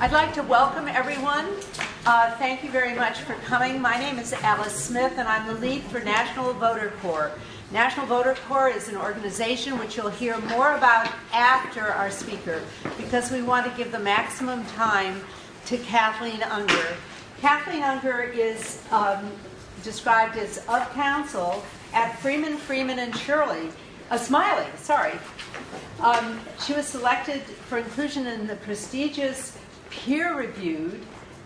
I'd like to welcome everyone. Uh, thank you very much for coming. My name is Alice Smith, and I'm the lead for National Voter Corps. National Voter Corps is an organization which you'll hear more about after our speaker because we want to give the maximum time to Kathleen Unger. Kathleen Unger is um, described as of counsel at Freeman, Freeman, and Shirley. Uh, Smiley, sorry. Um, she was selected for inclusion in the prestigious peer-reviewed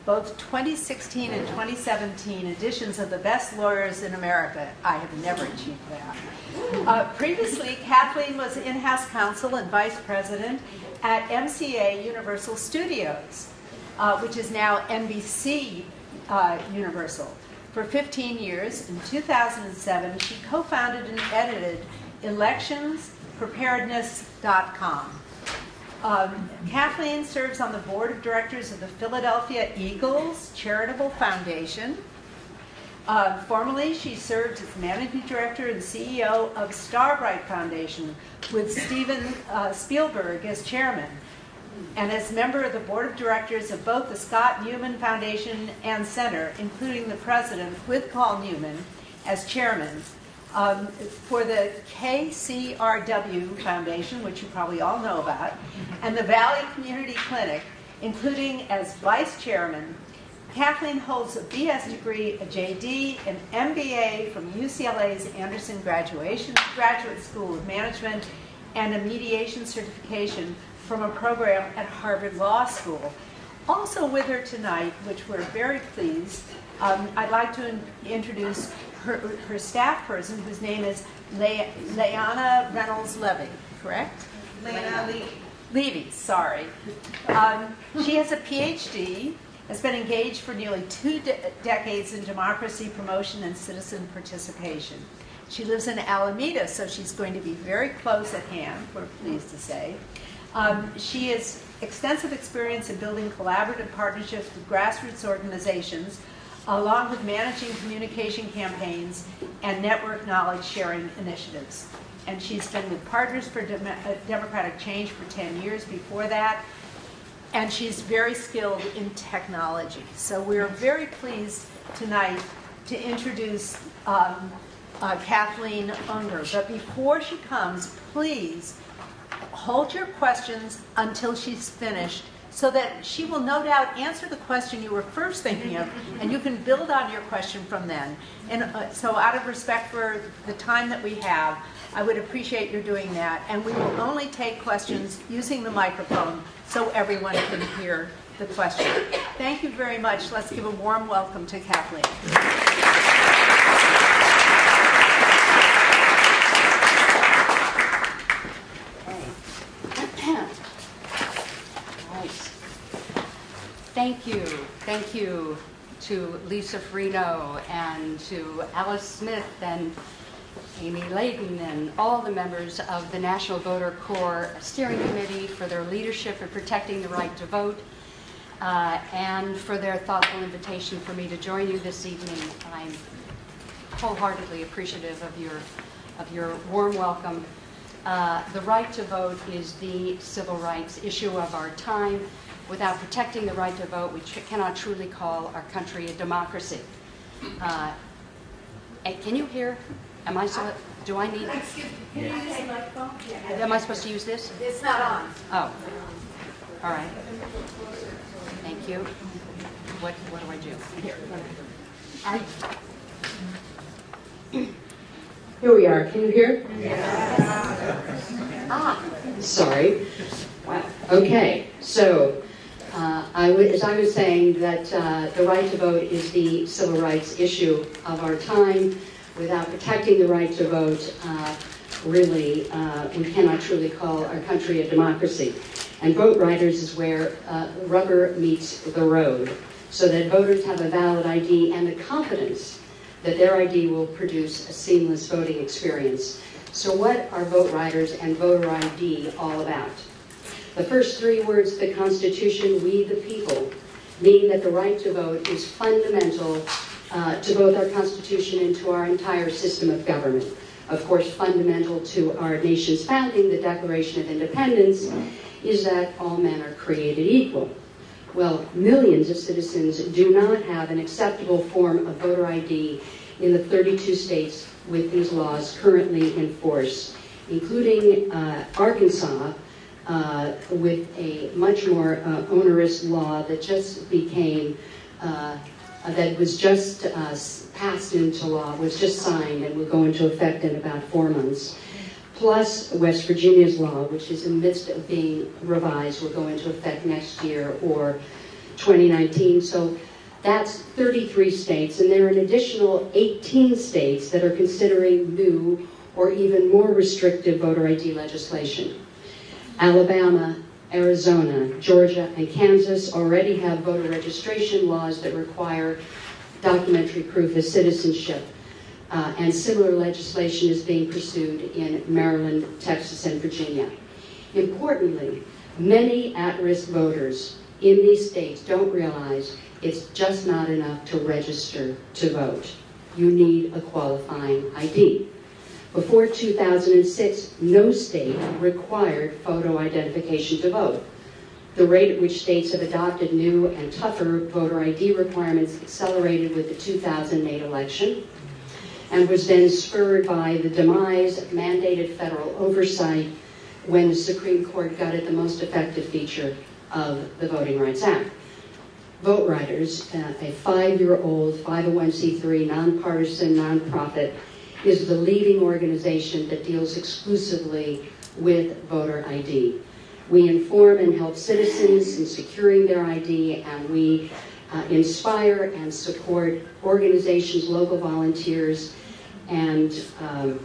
both 2016 and 2017 editions of The Best Lawyers in America. I have never achieved that. Uh, previously, Kathleen was in-house counsel and vice president at MCA Universal Studios, uh, which is now NBC uh, Universal. For 15 years, in 2007, she co-founded and edited electionspreparedness.com. Um, Kathleen serves on the board of directors of the Philadelphia Eagles Charitable Foundation. Uh, formerly, she served as managing director and CEO of Starbright Foundation with Steven uh, Spielberg as chairman, and as member of the board of directors of both the Scott Newman Foundation and Center, including the president with Paul Newman as chairman um, for the KCRW Foundation, which you probably all know about, and the Valley Community Clinic, including as vice chairman. Kathleen holds a BS degree, a JD, an MBA from UCLA's Anderson Graduation Graduate School of Management, and a mediation certification from a program at Harvard Law School. Also with her tonight, which we're very pleased, um, I'd like to in introduce her, her staff person, whose name is Le Leanna Reynolds Levy, correct? Leanna Levy. Levy, sorry. Um, she has a PhD, has been engaged for nearly two de decades in democracy promotion and citizen participation. She lives in Alameda, so she's going to be very close at hand, we're pleased to say. Um, she has extensive experience in building collaborative partnerships with grassroots organizations along with managing communication campaigns and network knowledge sharing initiatives. And she's been with Partners for Dem uh, Democratic Change for 10 years before that. And she's very skilled in technology. So we're very pleased tonight to introduce um, uh, Kathleen Unger. But before she comes, please hold your questions until she's finished so that she will no doubt answer the question you were first thinking of, and you can build on your question from then. And uh, so out of respect for the time that we have, I would appreciate your doing that. And we will only take questions using the microphone so everyone can hear the question. Thank you very much. Let's give a warm welcome to Kathleen. Thank you. Thank you to Lisa Frino and to Alice Smith and Amy Layden and all the members of the National Voter Corps Steering Committee for their leadership in protecting the right to vote uh, and for their thoughtful invitation for me to join you this evening. I'm wholeheartedly appreciative of your, of your warm welcome. Uh, the right to vote is the civil rights issue of our time without protecting the right to vote, we cannot truly call our country a democracy. Uh, can you hear? Am I so? Do I need? Excuse me. Can you use the microphone? Am I supposed to use this? It's not on. Oh. All right. Thank you. What What do I do? Here. Here we are. Can you hear? Yes. Ah, sorry. Wow. Okay. So uh, as I was saying, that uh, the right to vote is the civil rights issue of our time. Without protecting the right to vote, uh, really, uh, we cannot truly call our country a democracy. And Vote Riders is where uh, rubber meets the road, so that voters have a valid ID and the confidence that their ID will produce a seamless voting experience. So what are Vote Riders and voter ID all about? The first three words of the Constitution, we the people, mean that the right to vote is fundamental uh, to both our Constitution and to our entire system of government. Of course, fundamental to our nation's founding, the Declaration of Independence, is that all men are created equal. Well, millions of citizens do not have an acceptable form of voter ID in the 32 states with these laws currently in force, including uh, Arkansas, uh, with a much more uh, onerous law that just became, uh, that was just uh, passed into law, was just signed, and will go into effect in about four months. Plus West Virginia's law, which is in the midst of being revised, will go into effect next year or 2019. So that's 33 states, and there are an additional 18 states that are considering new or even more restrictive voter ID legislation. Alabama, Arizona, Georgia, and Kansas already have voter registration laws that require documentary proof of citizenship. Uh, and similar legislation is being pursued in Maryland, Texas, and Virginia. Importantly, many at-risk voters in these states don't realize it's just not enough to register to vote. You need a qualifying ID. Before 2006, no state required photo identification to vote. The rate at which states have adopted new and tougher voter ID requirements accelerated with the 2008 election and was then spurred by the demise of mandated federal oversight when the Supreme Court gutted the most effective feature of the Voting Rights Act. Vote Riders, uh, a five-year-old 501c3 nonpartisan nonprofit is the leading organization that deals exclusively with voter ID. We inform and help citizens in securing their ID, and we uh, inspire and support organizations, local volunteers, and, um,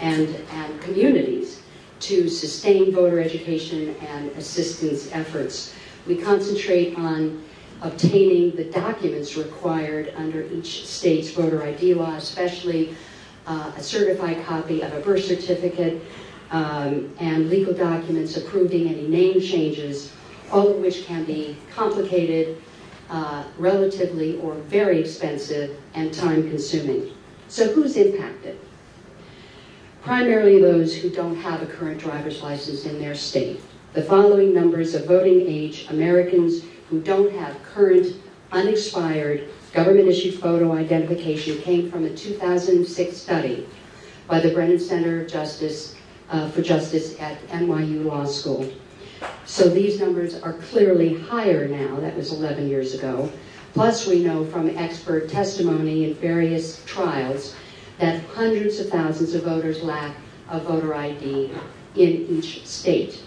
and, and communities to sustain voter education and assistance efforts. We concentrate on obtaining the documents required under each state's voter ID law, especially uh, a certified copy of a birth certificate, um, and legal documents approving any name changes, all of which can be complicated, uh, relatively or very expensive, and time consuming. So who's impacted? Primarily those who don't have a current driver's license in their state. The following numbers of voting age Americans who don't have current, unexpired government-issued photo identification came from a 2006 study by the Brennan Center Justice, uh, for Justice at NYU Law School. So these numbers are clearly higher now, that was 11 years ago. Plus we know from expert testimony in various trials that hundreds of thousands of voters lack a voter ID in each state.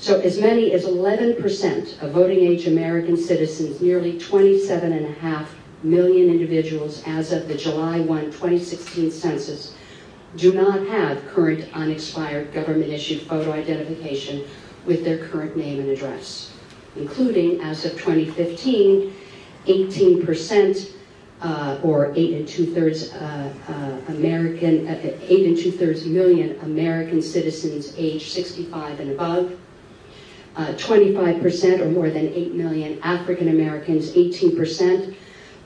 So as many as 11% of voting age American citizens, nearly 27.5 million individuals as of the July 1, 2016 census, do not have current unexpired government-issued photo identification with their current name and address, including, as of 2015, 18% uh, or eight and two-thirds uh, uh, American, uh, eight and two-thirds million American citizens age 65 and above, 25% uh, or more than 8 million African Americans, 18%,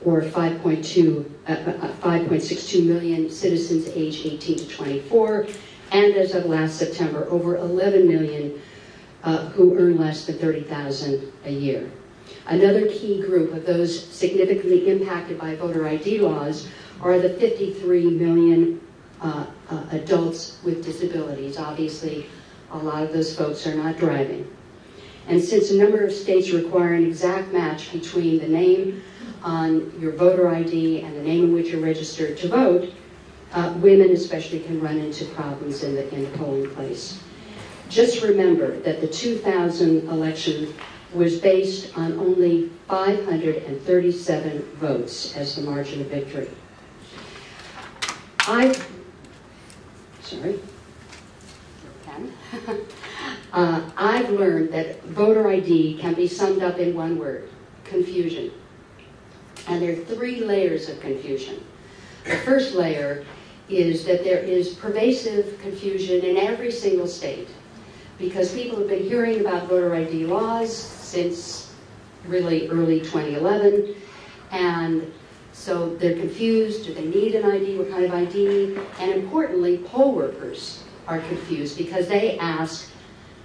or 5.2, uh, uh, 5.62 million citizens aged 18 to 24, and as of last September, over 11 million uh, who earn less than 30,000 a year. Another key group of those significantly impacted by voter ID laws are the 53 million uh, uh, adults with disabilities. Obviously, a lot of those folks are not driving. And since a number of states require an exact match between the name on your voter ID and the name in which you're registered to vote, uh, women especially can run into problems in the, in the polling place. Just remember that the 2000 election was based on only 537 votes as the margin of victory. I, sorry, uh, I've learned that voter ID can be summed up in one word, confusion. And there are three layers of confusion. The first layer is that there is pervasive confusion in every single state because people have been hearing about voter ID laws since really early 2011 and so they're confused, do they need an ID, what kind of ID? And importantly, poll workers are confused because they ask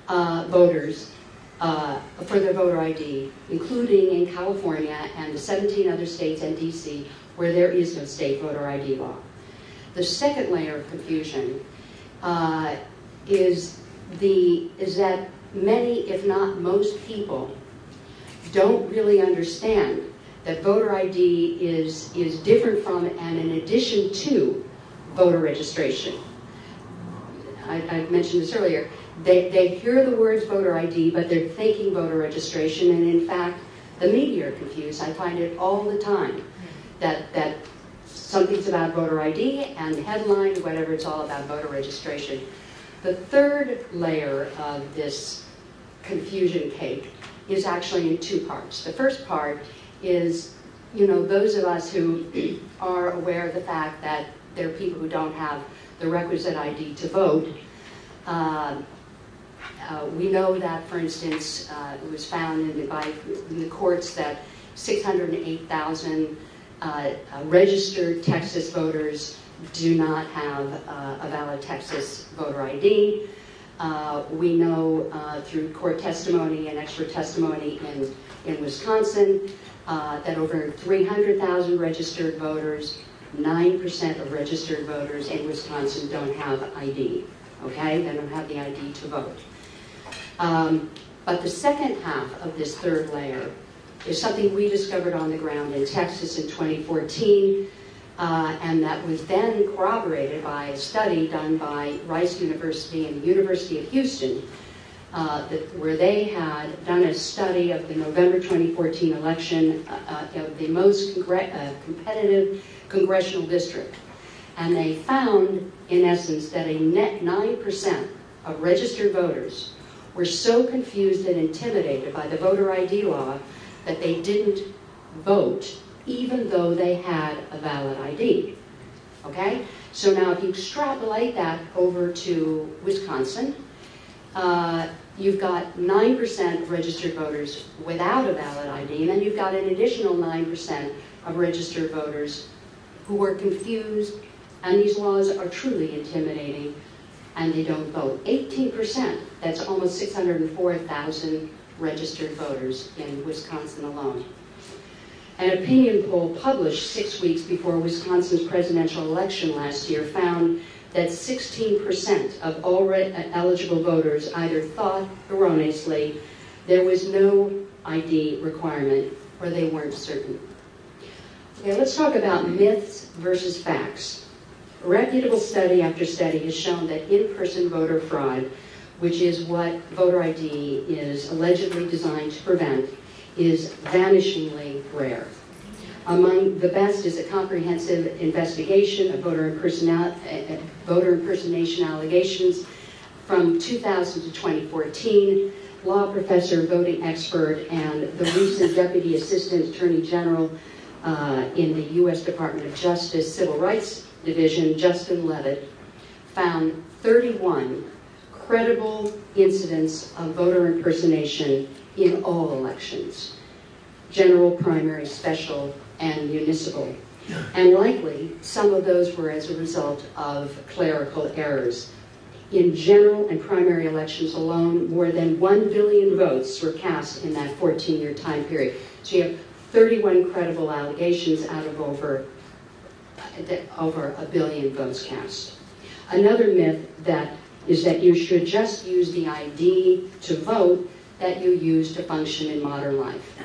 uh, voters, uh, for their voter ID, including in California and the 17 other states and DC where there is no state voter ID law. The second layer of confusion uh, is, the, is that many, if not most people, don't really understand that voter ID is, is different from and in addition to voter registration. I, I mentioned this earlier. They, they hear the words voter ID, but they're thinking voter registration, and in fact, the media are confused. I find it all the time that, that something's about voter ID and headline, whatever, it's all about voter registration. The third layer of this confusion cake is actually in two parts. The first part is, you know, those of us who are aware of the fact that there are people who don't have the requisite ID to vote. Uh, uh, we know that, for instance, uh, it was found in the, by, in the courts that 608,000 uh, uh, registered Texas voters do not have uh, a valid Texas voter ID. We know through court testimony and expert testimony in, in Wisconsin that over 300,000 registered voters, 9% of registered voters in Wisconsin don't have ID, okay? They don't have the ID to vote. Um, but the second half of this third layer is something we discovered on the ground in Texas in 2014 uh, and that was then corroborated by a study done by Rice University and the University of Houston, uh, that, where they had done a study of the November 2014 election uh, uh, of the most congre uh, competitive congressional district. And they found, in essence, that a net 9% of registered voters were so confused and intimidated by the voter ID law that they didn't vote even though they had a valid ID. Okay? So now if you extrapolate that over to Wisconsin, uh, you've got 9% registered voters without a valid ID, and then you've got an additional 9% of registered voters who are confused, and these laws are truly intimidating, and they don't vote. 18%, that's almost 604,000 registered voters in Wisconsin alone. An opinion poll published six weeks before Wisconsin's presidential election last year found that 16% of all uh, eligible voters either thought erroneously there was no ID requirement or they weren't certain. Okay, let's talk about myths versus facts. Reputable study after study has shown that in-person voter fraud, which is what voter ID is allegedly designed to prevent, is vanishingly rare. Among the best is a comprehensive investigation of voter, uh, voter impersonation allegations from 2000 to 2014. Law professor, voting expert, and the recent Deputy Assistant Attorney General uh, in the U.S. Department of Justice Civil Rights Division, Justin Levitt, found 31 credible incidents of voter impersonation in all elections general, primary, special, and municipal. And likely, some of those were as a result of clerical errors. In general and primary elections alone, more than 1 billion votes were cast in that 14-year time period. So you have 31 credible allegations out of over, over a billion votes cast. Another myth that is that you should just use the ID to vote that you use to function in modern life.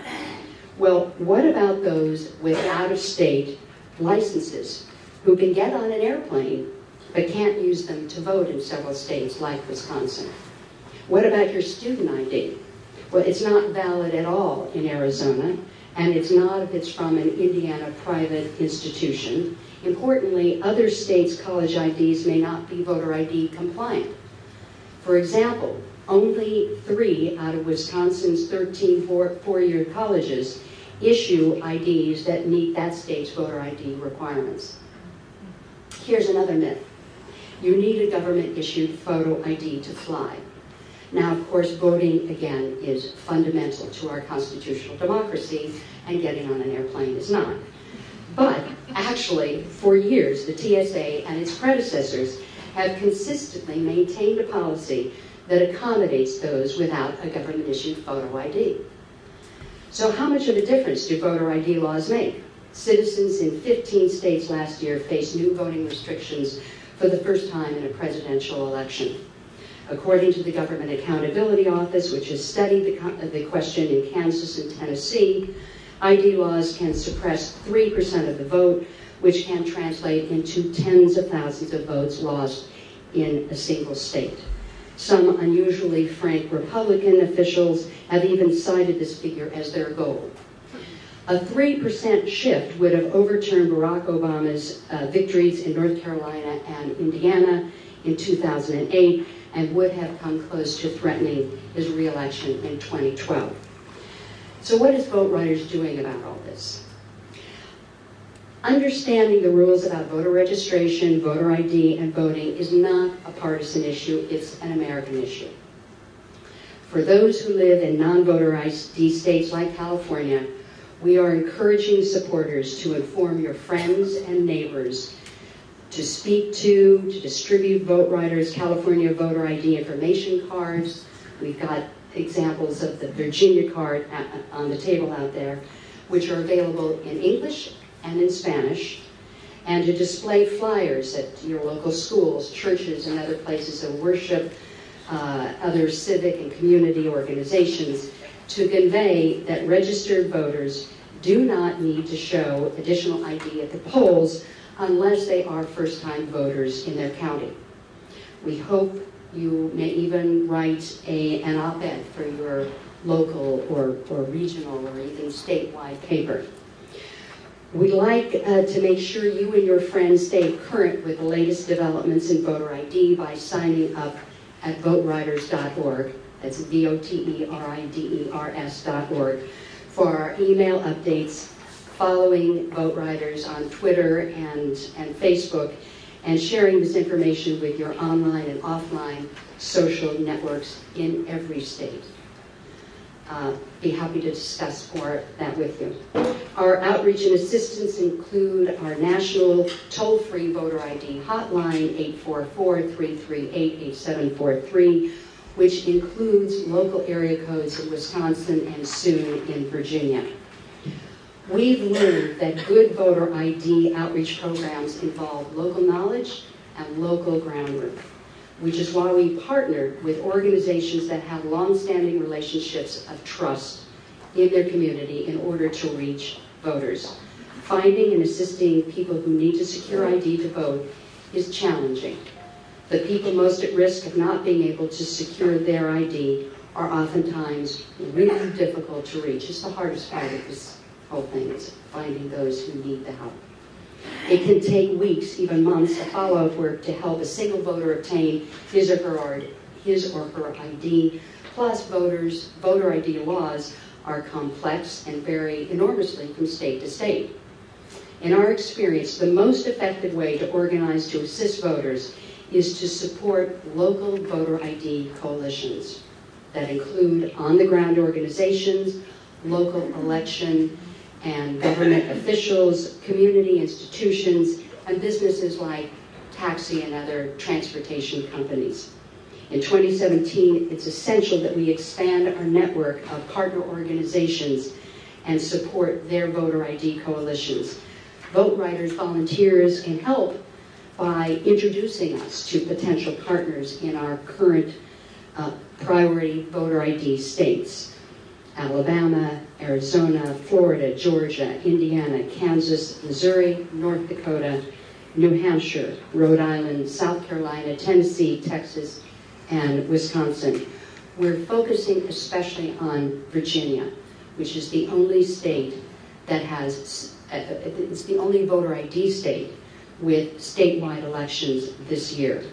Well, what about those with out-of-state licenses who can get on an airplane but can't use them to vote in several states like Wisconsin? What about your student ID? Well, it's not valid at all in Arizona, and it's not if it's from an Indiana private institution. Importantly, other states' college IDs may not be voter ID compliant. For example, only three out of Wisconsin's 13 four-year colleges issue IDs that meet that state's voter ID requirements. Here's another myth. You need a government-issued photo ID to fly. Now, of course, voting, again, is fundamental to our constitutional democracy, and getting on an airplane is not. But actually, for years, the TSA and its predecessors have consistently maintained a policy that accommodates those without a government-issued photo ID. So how much of a difference do voter ID laws make? Citizens in 15 states last year faced new voting restrictions for the first time in a presidential election. According to the Government Accountability Office, which has studied the, the question in Kansas and Tennessee, ID laws can suppress 3% of the vote, which can translate into tens of thousands of votes lost in a single state. Some unusually frank Republican officials have even cited this figure as their goal. A 3% shift would have overturned Barack Obama's uh, victories in North Carolina and Indiana in 2008 and would have come close to threatening his reelection in 2012. So what is Vote Riders doing about all this? Understanding the rules about voter registration, voter ID, and voting is not a partisan issue, it's an American issue. For those who live in non-voter ID states like California, we are encouraging supporters to inform your friends and neighbors to speak to, to distribute Vote Riders California voter ID information cards. We've got examples of the Virginia card on the table out there, which are available in English and in Spanish, and to display flyers at your local schools, churches, and other places of worship, uh, other civic and community organizations, to convey that registered voters do not need to show additional ID at the polls unless they are first-time voters in their county. We hope you may even write a, an op-ed for your local or, or regional or even statewide paper. We'd like uh, to make sure you and your friends stay current with the latest developments in voter ID by signing up at voteriders.org. That's V-O-T-E-R-I-D-E-R-S.org for our email updates following Vote Riders on Twitter and, and Facebook and sharing this information with your online and offline social networks in every state uh, be happy to discuss more that with you. Our outreach and assistance include our national toll-free voter ID hotline, 844-338-8743, which includes local area codes in Wisconsin and soon in Virginia. We've learned that good voter ID outreach programs involve local knowledge and local groundwork which is why we partner with organizations that have long-standing relationships of trust in their community in order to reach voters. Finding and assisting people who need to secure ID to vote is challenging. The people most at risk of not being able to secure their ID are oftentimes really difficult to reach. It's the hardest part of this whole thing, is finding those who need the help. It can take weeks, even months, of follow-up work to help a single voter obtain his or her his or her ID. Plus, voters voter ID laws are complex and vary enormously from state to state. In our experience, the most effective way to organize to assist voters is to support local voter ID coalitions that include on-the-ground organizations, local election and government officials, community institutions, and businesses like taxi and other transportation companies. In 2017, it's essential that we expand our network of partner organizations and support their voter ID coalitions. Vote Riders volunteers can help by introducing us to potential partners in our current uh, priority voter ID states. Alabama, Arizona, Florida, Georgia, Indiana, Kansas, Missouri, North Dakota, New Hampshire, Rhode Island, South Carolina, Tennessee, Texas, and Wisconsin. We're focusing especially on Virginia, which is the only state that has, uh, it's the only voter ID state with statewide elections this year.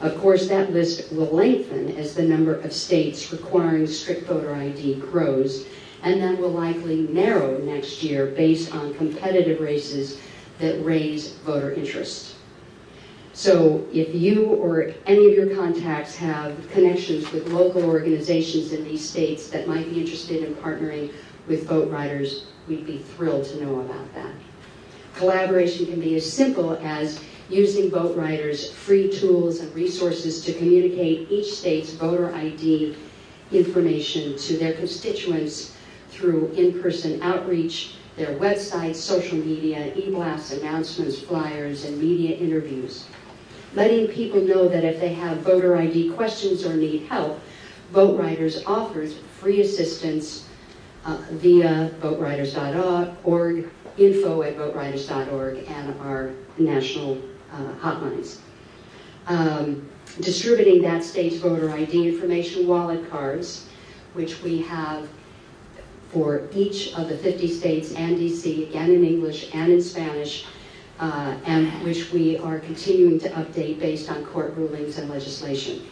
Of course, that list will lengthen as the number of states requiring strict voter ID grows, and then will likely narrow next year based on competitive races that raise voter interest. So if you or any of your contacts have connections with local organizations in these states that might be interested in partnering with Vote Riders, we'd be thrilled to know about that. Collaboration can be as simple as using vote VoteRiders' free tools and resources to communicate each state's voter ID information to their constituents through in-person outreach, their websites, social media, e-blasts, announcements, flyers, and media interviews. Letting people know that if they have voter ID questions or need help, Vote VoteRiders offers free assistance uh, via voteriders.org, info at voteriders.org, and our national uh, hotlines. Um, distributing that state's voter ID information wallet cards, which we have for each of the 50 states and DC, again in English and in Spanish, uh, and which we are continuing to update based on court rulings and legislation.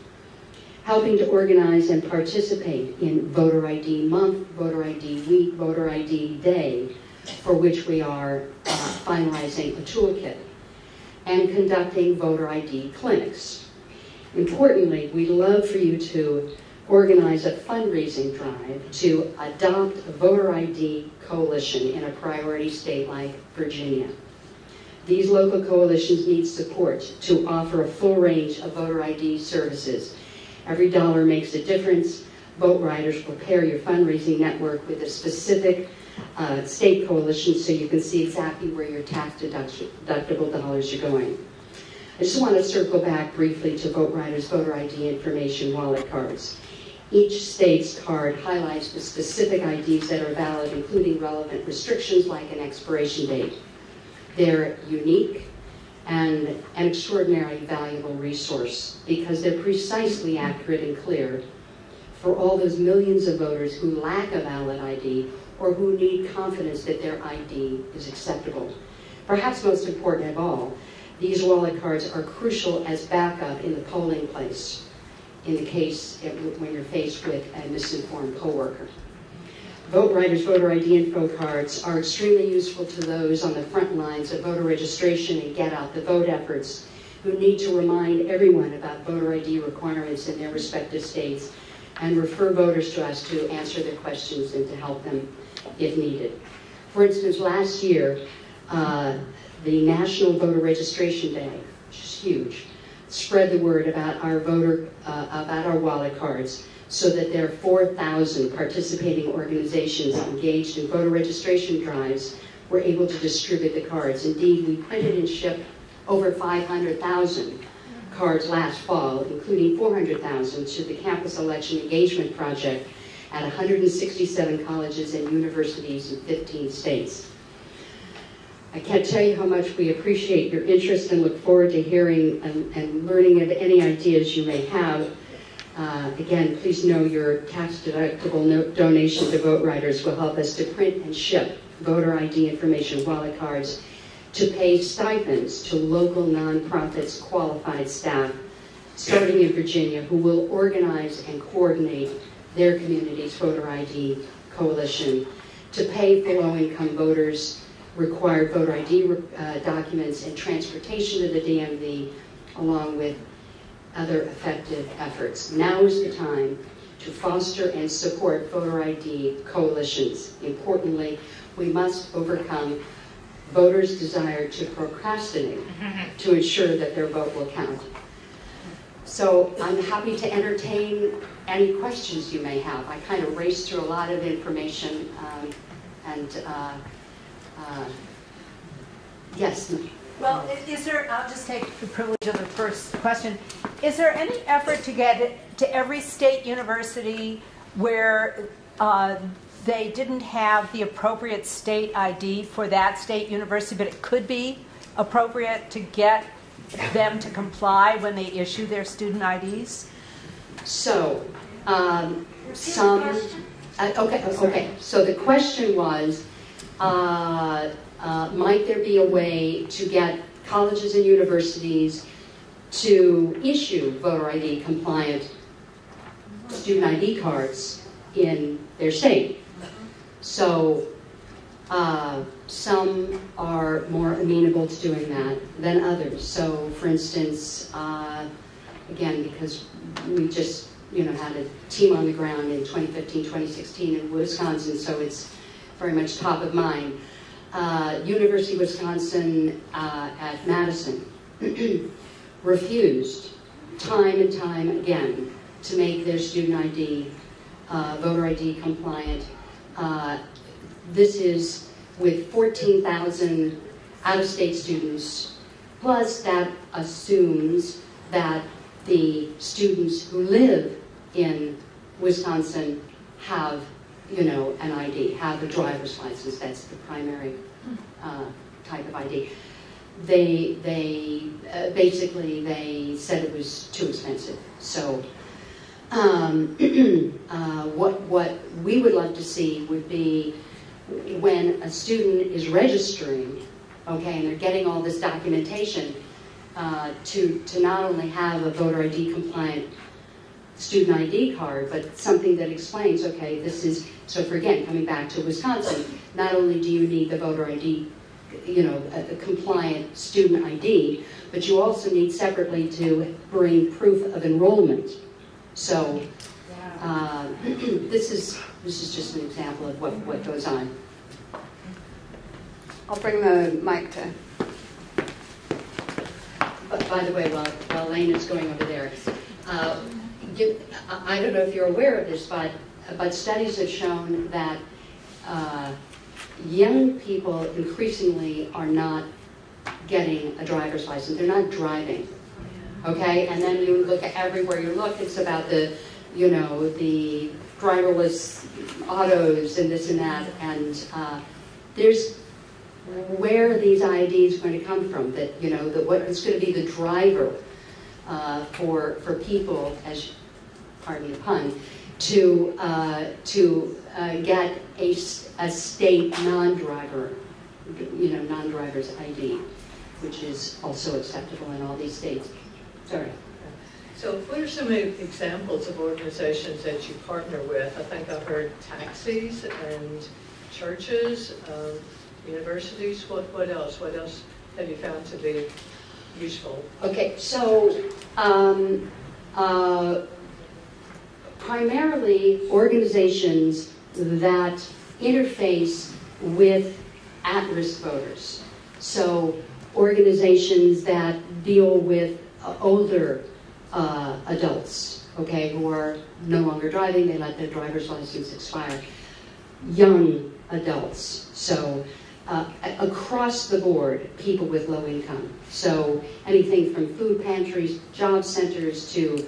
Helping to organize and participate in Voter ID Month, Voter ID Week, Voter ID Day, for which we are uh, finalizing a toolkit, and conducting voter ID clinics. Importantly, we'd love for you to organize a fundraising drive to adopt a voter ID coalition in a priority state like Virginia. These local coalitions need support to offer a full range of voter ID services. Every dollar makes a difference. VoteRiders Riders prepare your fundraising network with a specific uh, state coalition so you can see exactly where your tax deductible dollars are going. I just want to circle back briefly to VoteRiders voter ID information wallet cards. Each state's card highlights the specific IDs that are valid, including relevant restrictions like an expiration date. They're unique and an extraordinarily valuable resource because they're precisely accurate and clear for all those millions of voters who lack a valid ID or who need confidence that their ID is acceptable. Perhaps most important of all, these wallet cards are crucial as backup in the polling place in the case when you're faced with a misinformed coworker. VoteRiders voter ID info cards are extremely useful to those on the front lines of voter registration and get out the vote efforts who need to remind everyone about voter ID requirements in their respective states and refer voters to us to answer their questions and to help them if needed. For instance, last year, uh, the National Voter Registration Day, which is huge, spread the word about our voter, uh, about our wallet cards so that there are 4,000 participating organizations engaged in voter registration drives were able to distribute the cards. Indeed, we printed and shipped over 500,000 cards last fall, including 400,000 to the Campus Election Engagement Project at 167 colleges and universities in 15 states. I can't tell you how much we appreciate your interest and look forward to hearing and, and learning of any ideas you may have. Uh, again, please know your tax-deductible no donation to VoteRiders will help us to print and ship voter ID information wallet cards to pay stipends to local nonprofits qualified staff starting in Virginia who will organize and coordinate their community's voter ID coalition to pay for low-income voters required voter ID uh, documents and transportation to the DMV along with other effective efforts. Now is the time to foster and support voter ID coalitions. Importantly, we must overcome voters' desire to procrastinate to ensure that their vote will count. So I'm happy to entertain any questions you may have. I kind of raced through a lot of information um, and uh, uh, yes. Well, is there, I'll just take the privilege of the first question. Is there any effort to get it to every state university where uh, they didn't have the appropriate state ID for that state university, but it could be appropriate to get them to comply when they issue their student IDs? So, um, some. Uh, okay, okay. So the question was uh, uh, might there be a way to get colleges and universities to issue voter ID compliant student ID cards in their state? So uh, some are more amenable to doing that than others. So, for instance, uh, again, because we just you know had a team on the ground in 2015, 2016 in Wisconsin, so it's very much top of mind. uh, University of Wisconsin uh, at Madison refused time and time again to make their student ID, uh, voter ID compliant. Uh, this is with 14,000 out-of-state students, plus that assumes that the students who live in Wisconsin have, you know, an ID, have a driver's license. That's the primary uh, type of ID. They, they uh, basically they said it was too expensive. So, um, uh, what what we would love to see would be when a student is registering, okay, and they're getting all this documentation uh, to, to not only have a voter ID compliant student ID card, but something that explains, okay, this is, so for again, coming back to Wisconsin, not only do you need the voter ID, you know, a, a compliant student ID, but you also need separately to bring proof of enrollment. So uh, this is this is just an example of what, what goes on. I'll bring the mic to. But by the way, while, while Lane is going over there, uh, you, I don't know if you're aware of this, but, but studies have shown that uh, young people increasingly are not getting a driver's license. They're not driving. Okay? And then you look at everywhere you look, it's about the, you know, the driverless autos and this and that. And uh, there's where are these IDs going to come from? That you know, that what is going to be the driver uh, for for people, as pardon the pun, to uh, to uh, get a, a state non-driver, you know, non-driver's ID, which is also acceptable in all these states. Sorry. So what are some examples of organizations that you partner with? I think I've heard taxis and churches. Um, universities? What, what else? What else have you found to be useful? Okay, so um, uh, primarily organizations that interface with at-risk voters. So organizations that deal with uh, older uh, adults, okay, who are no longer driving, they let their driver's license expire. Young adults, so uh, across the board people with low income. So anything from food pantries, job centers, to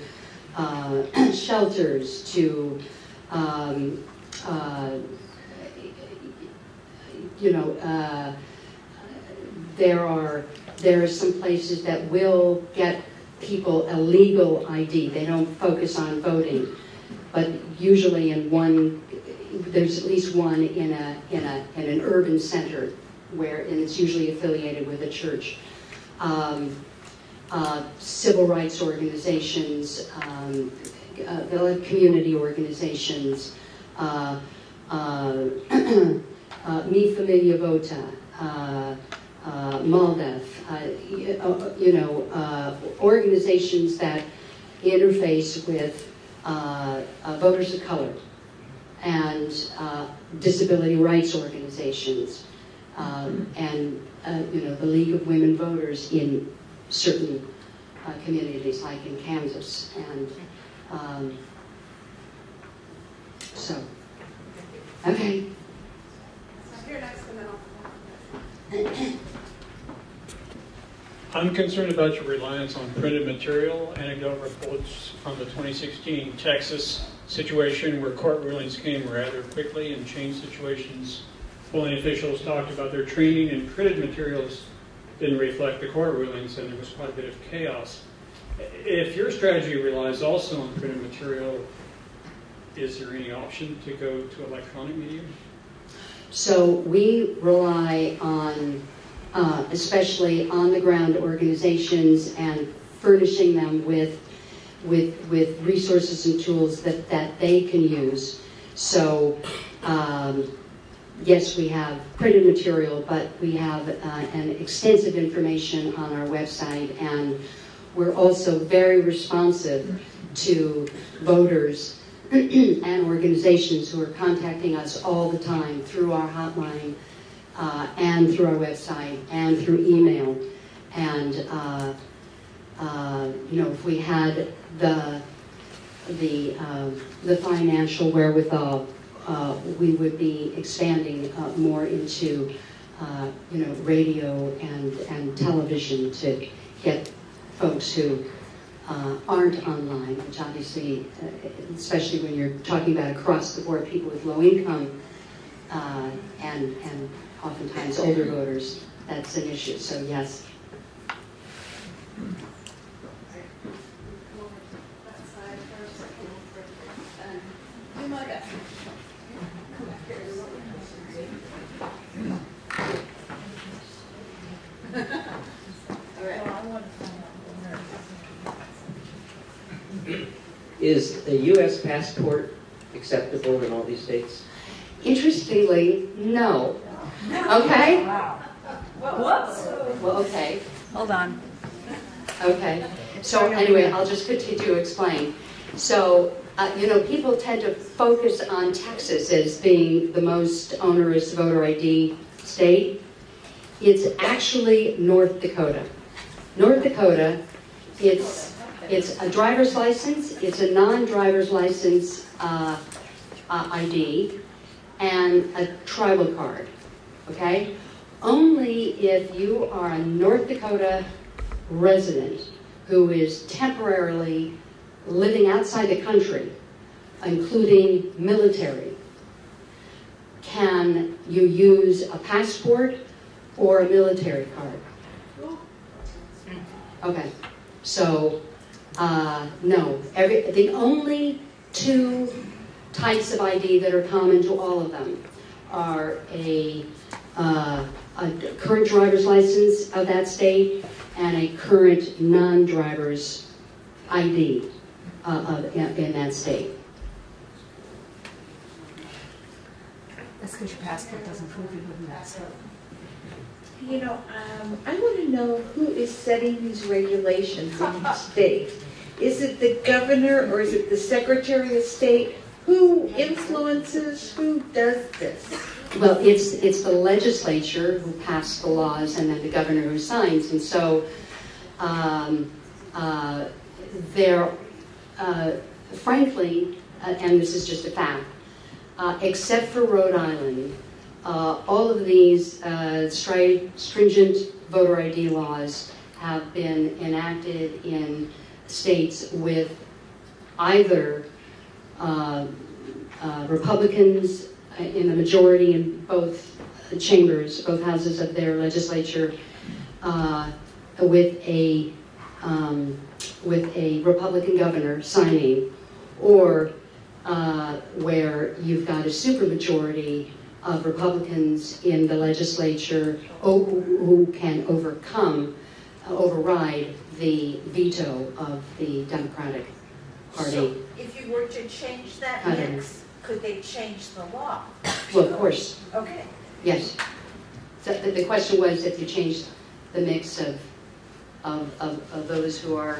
uh, shelters, to um, uh, you know, uh, there are there are some places that will get people a legal ID. They don't focus on voting, but usually in one there's at least one in a in a in an urban center where and it's usually affiliated with a church. Um, uh, civil rights organizations, um, uh, community organizations, uh, uh, uh Mi Familia Vota, MALDEF, you know, organizations that interface with voters of color and disability rights organizations, um, and you know the League of Women Voters in certain uh, communities, like in Kansas, and um, so okay. I'm concerned about your reliance on printed material. Anecdotal reports from the 2016 Texas situation where court rulings came rather quickly and changed situations. Polling officials talked about their training and printed materials didn't reflect the court rulings and there was quite a bit of chaos. If your strategy relies also on printed material, is there any option to go to electronic media? So we rely on, uh, especially on the ground organizations and furnishing them with with, with resources and tools that, that they can use. So, um, yes, we have printed material, but we have uh, an extensive information on our website, and we're also very responsive to voters and organizations who are contacting us all the time through our hotline uh, and through our website and through email. And, uh, uh, you know, if we had the, the, uh, the financial wherewithal, we would be expanding uh, more into, uh, you know, radio and, and television to get folks who uh, aren't online, which obviously, uh, especially when you're talking about across the board, people with low income uh, and, and oftentimes older voters, that's an issue. So yes, Is a U.S. passport acceptable in all these states? interestingly, no. Okay? Whoops. Well, okay. Hold on. Okay, so anyway, I'll just continue to explain. So, uh, you know, people tend to focus on Texas as being the most onerous voter ID state. It's actually North Dakota. North Dakota, it's, it's a driver's license, it's a non-driver's license uh, uh, ID, and a tribal card, okay? Only if you are a North Dakota resident who is temporarily living outside the country, including military, can you use a passport or a military card? Okay, so, uh, no, every, the only two types of ID that are common to all of them are a, uh, a current driver's license of that state and a current non-driver's ID uh, of, in, in that state. That's because your passport doesn't prove you live in that state. You know, um, I want to know who is setting these regulations in each state. Is it the governor or is it the secretary of state? Who influences, who does this? Well, it's, it's the legislature who passed the laws and then the governor who signs. And so um, uh, there, uh, frankly, uh, and this is just a fact, uh, except for Rhode Island, uh, all of these uh, stri- stringent voter ID laws have been enacted in states with either uh, uh, Republicans in the majority in both chambers, both houses of their legislature, uh, with a um, with a Republican governor signing, or uh, where you've got a supermajority of Republicans in the legislature who, can overcome, uh, override the veto of the Democratic Party. So if you were to change that mix, could they change the law? Well, of course, Okay. yes. So the, the question was if you change the mix of, of, of, of those who are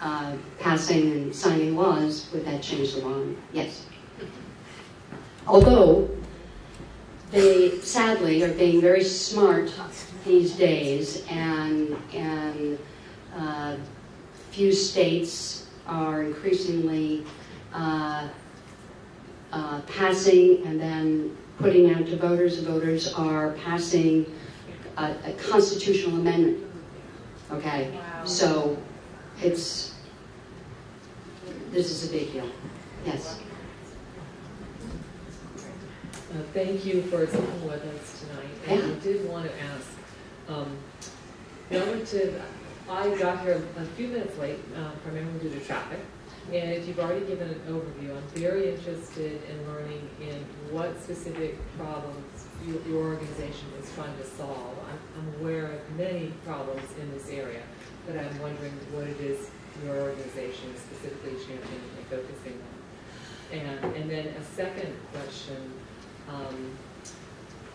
uh, passing and signing laws, would that change the law? Yes. Although they sadly are being very smart these days, and and uh, few states are increasingly uh, uh, passing and then putting out to voters. Voters are passing a, a constitutional amendment. Okay, Wow. so it's this is a big deal. Yes. Uh, Thank you for speaking with us tonight. And I did want to ask, um, relative, I got here a few minutes late, uh, primarily due to traffic. And if you've already given an overview. I'm very interested in learning in what specific problems your, your organization is trying to solve. I'm, I'm aware of many problems in this area, but I'm wondering what it is your organization is specifically championing and focusing on. And, and then a second question, um,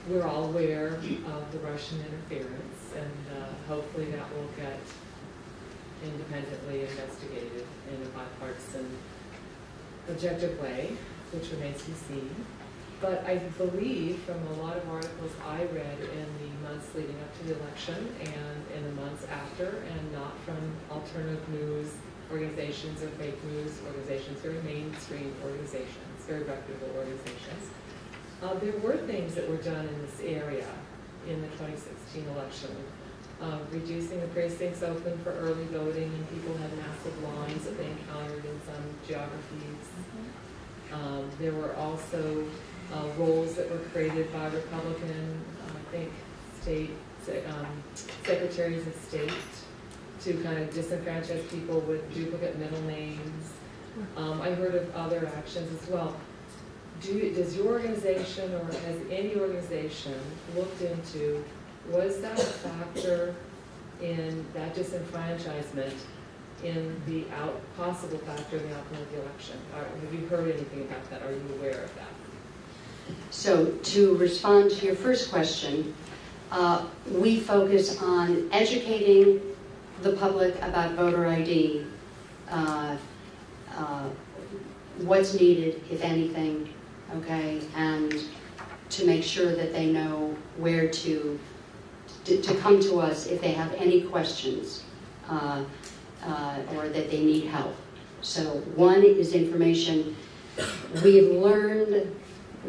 we're all aware of the Russian interference, and uh, hopefully that will get independently investigated in a bipartisan, objective way, which remains to be seen. but I believe from a lot of articles I read in the months leading up to the election and in the months after, and not from alternative news organizations or fake news organizations, very mainstream organizations, very reputable organizations. Uh, there were things that were done in this area in the 2016 election. Uh, reducing the precincts open for early voting, and people had massive lines that they encountered in some geographies. Um, there were also uh, roles that were created by Republican, I think, state um, secretaries of state to kind of disenfranchise people with duplicate middle names. Um, I heard of other actions as well. Do, does your organization or has any organization looked into, was that a factor in that disenfranchisement in the out, possible factor in the outcome of the election? Have you heard anything about that? Are you aware of that? So to respond to your first question, uh, we focus on educating the public about voter ID, uh, uh, what's needed, if anything, okay, and to make sure that they know where to, to, to come to us if they have any questions uh, uh, or that they need help. So one is information. We've learned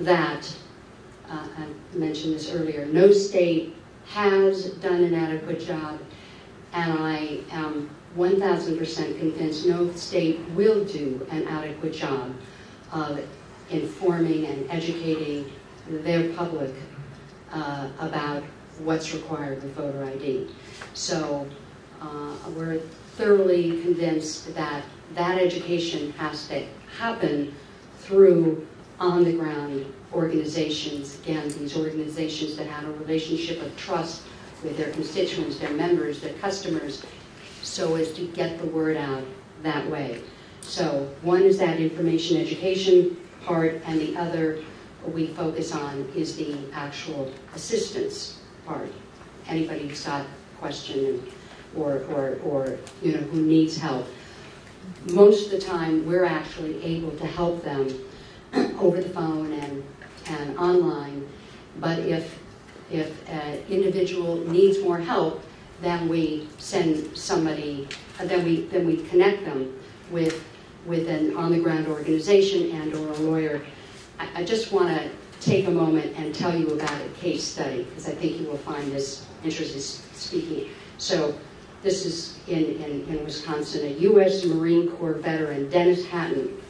that, uh, I mentioned this earlier, no state has done an adequate job, and I am 1,000% convinced no state will do an adequate job of informing and educating their public uh, about what's required with voter ID. So uh, we're thoroughly convinced that that education has to happen through on-the-ground organizations. Again, these organizations that have a relationship of trust with their constituents, their members, their customers, so as to get the word out that way. So one is that information education part, and the other we focus on is the actual assistance part. Anybody who's got a question or, or, or you know, who needs help. Most of the time, we're actually able to help them over the phone and, and online. But if, if an individual needs more help, then we send somebody, then we, then we connect them with, with an on-the-ground organization and or a lawyer. I, I just want to take a moment and tell you about a case study, because I think you will find this interesting speaking. So this is in, in, in Wisconsin, a U.S. Marine Corps veteran, Dennis Hatton,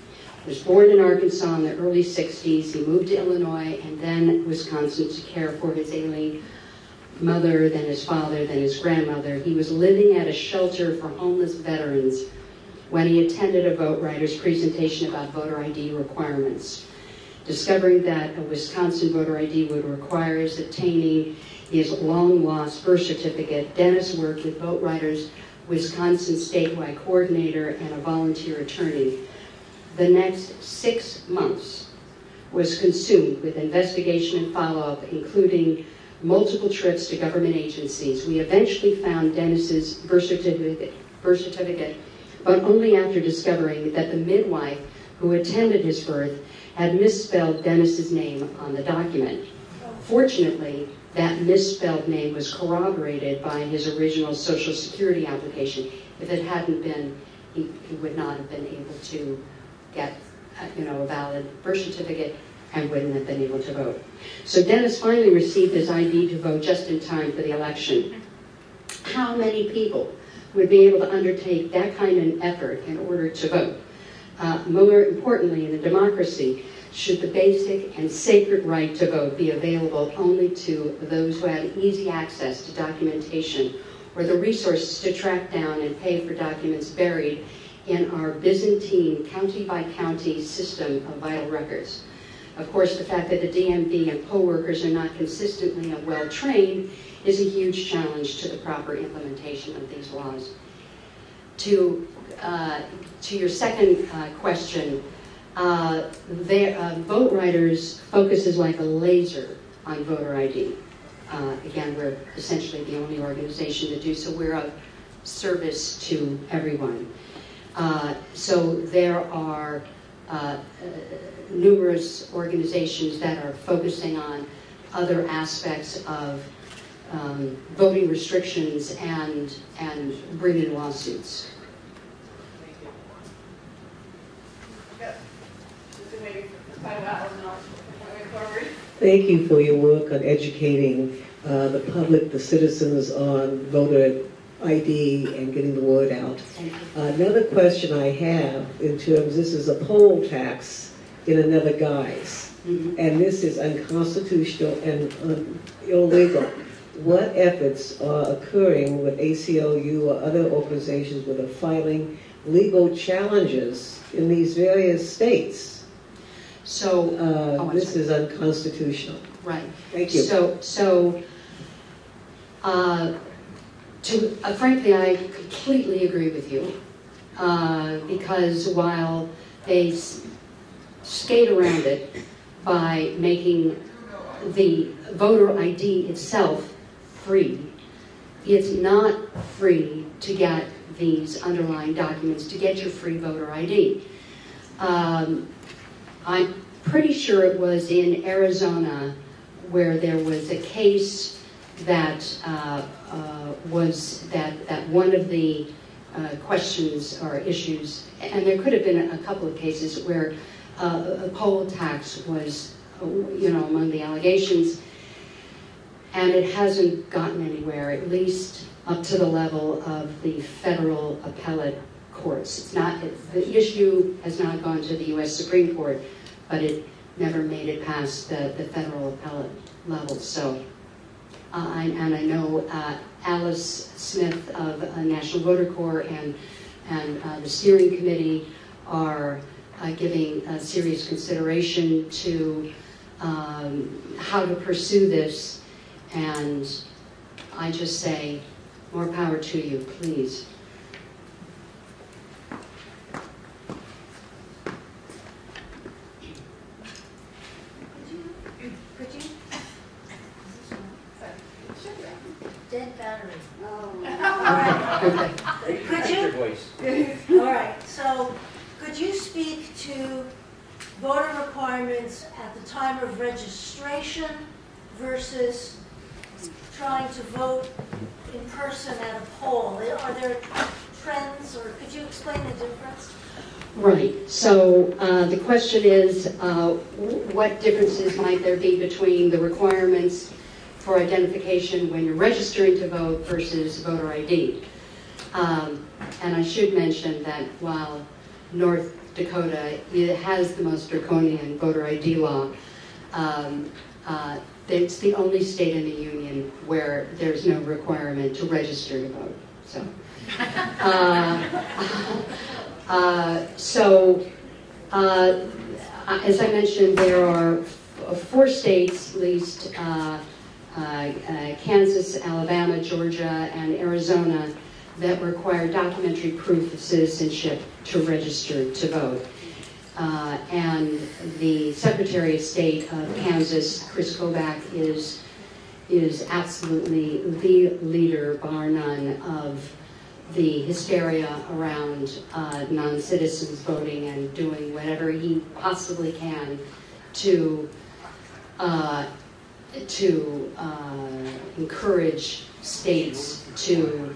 was born in Arkansas in the early 60s. He moved to Illinois and then Wisconsin to care for his ailing mother, then his father, then his grandmother. He was living at a shelter for homeless veterans when he attended a VoteRiders' presentation about voter ID requirements. Discovering that a Wisconsin voter ID would require his obtaining his long-lost birth certificate, Dennis worked with VoteRiders Wisconsin statewide coordinator and a volunteer attorney. The next six months was consumed with investigation and follow-up, including multiple trips to government agencies. We eventually found Dennis's birth certificate, birth certificate, but only after discovering that the midwife who attended his birth had misspelled Dennis's name on the document. Fortunately, that misspelled name was corroborated by his original Social Security application. If it hadn't been, he, he would not have been able to get, uh, you know, a valid birth certificate and wouldn't have been able to vote. So Dennis finally received his ID to vote just in time for the election. How many people would be able to undertake that kind of effort in order to vote? Uh, more importantly, in a democracy, should the basic and sacred right to vote be available only to those who have easy access to documentation or the resources to track down and pay for documents buried in our Byzantine county by county system of vital records? Of course, the fact that the DMV and poll workers are not consistently and well trained is a huge challenge to the proper implementation of these laws. To, uh, to your second uh, question, uh, their, uh, VoteRiders focuses like a laser on voter ID. Uh, again, we're essentially the only organization to do so. We're of service to everyone. Uh, so there are numerous organizations that are focusing on other aspects of um, voting restrictions and, and bringing lawsuits. Thank you for your work on educating uh, the public, the citizens on voter ID and getting the word out. Thank. Another question I have in terms, this is a poll tax in another guise, Mhm. and this is unconstitutional and um, illegal. What efforts are occurring with ACLU or other organizations that are filing legal challenges in these various states? So, Uh, Oh, This sorry. is unconstitutional. right. Thank you. So, so, uh, to, uh, frankly, I completely agree with you. Uh, because while they s- skate around it by making the voter ID itself free, it's not free to get these underlying documents, to get your free voter ID. Um, I'm pretty sure it was in Arizona where there was a case that uh, uh, was that that one of the uh, questions or issues, and there could have been a couple of cases where uh, a poll tax was, you know, among the allegations, and it hasn't gotten anywhere, at least up to the level of the federal appellate courts. It's not, it- the issue has not gone to the U.S. Supreme Court, but it never made it past the, the federal appellate level. So, uh, I- and I know uh, Alice Smith of uh, National Voter Corps and, and uh, the steering committee are uh, giving serious consideration to um, how to pursue this. And I just say, more power to you, please. Could you? Could you dead battery. Okay. Could you, voice. all right, so could you speak to voter requirements at the time of registration versus trying to vote in person at a poll? Are there trends, or could you explain the difference? Right, so uh, the question is, uh, what differences might there be between the requirements for identification when you're registering to vote versus voter ID? Um, And I should mention that while North Dakota has the most draconian voter ID law, um, uh, it's the only state in the union where there's no requirement to register to vote, so. uh, uh, So, uh, as I mentioned, there are four states, at least, uh, uh, Kansas, Alabama, Georgia, and Arizona, that require documentary proof of citizenship to register to vote. Uh, And the Secretary of State of Kansas, Chris Kobach, is, is absolutely the leader, bar none, of the hysteria around uh, non-citizens voting and doing whatever he possibly can to uh, to uh, encourage states to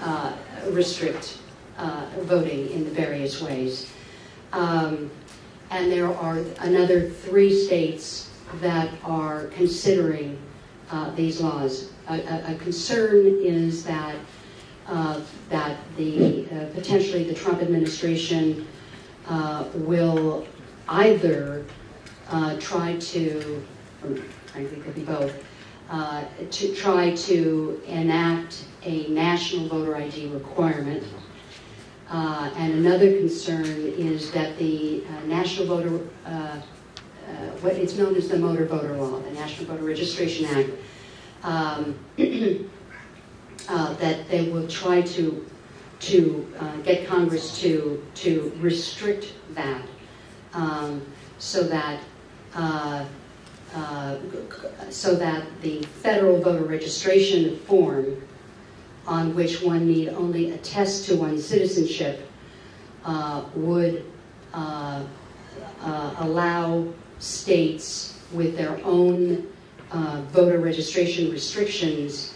uh, restrict uh, voting in the various ways. Um, and there are another three states that are considering uh, these laws. A, a, a concern is that uh, that the uh, potentially the Trump administration uh, will either uh, try to, or frankly, it could be both, uh, to try to enact a national voter ID requirement. And another concern is that the national voter, what it's known as the motor voter law, the National Voter Registration Act, um, uh, that they will try to to uh, get Congress to to restrict that, um, so that uh, uh, so that the federal voter registration form, on which one need only attest to one's citizenship, uh, would uh, uh, allow states with their own uh, voter registration restrictions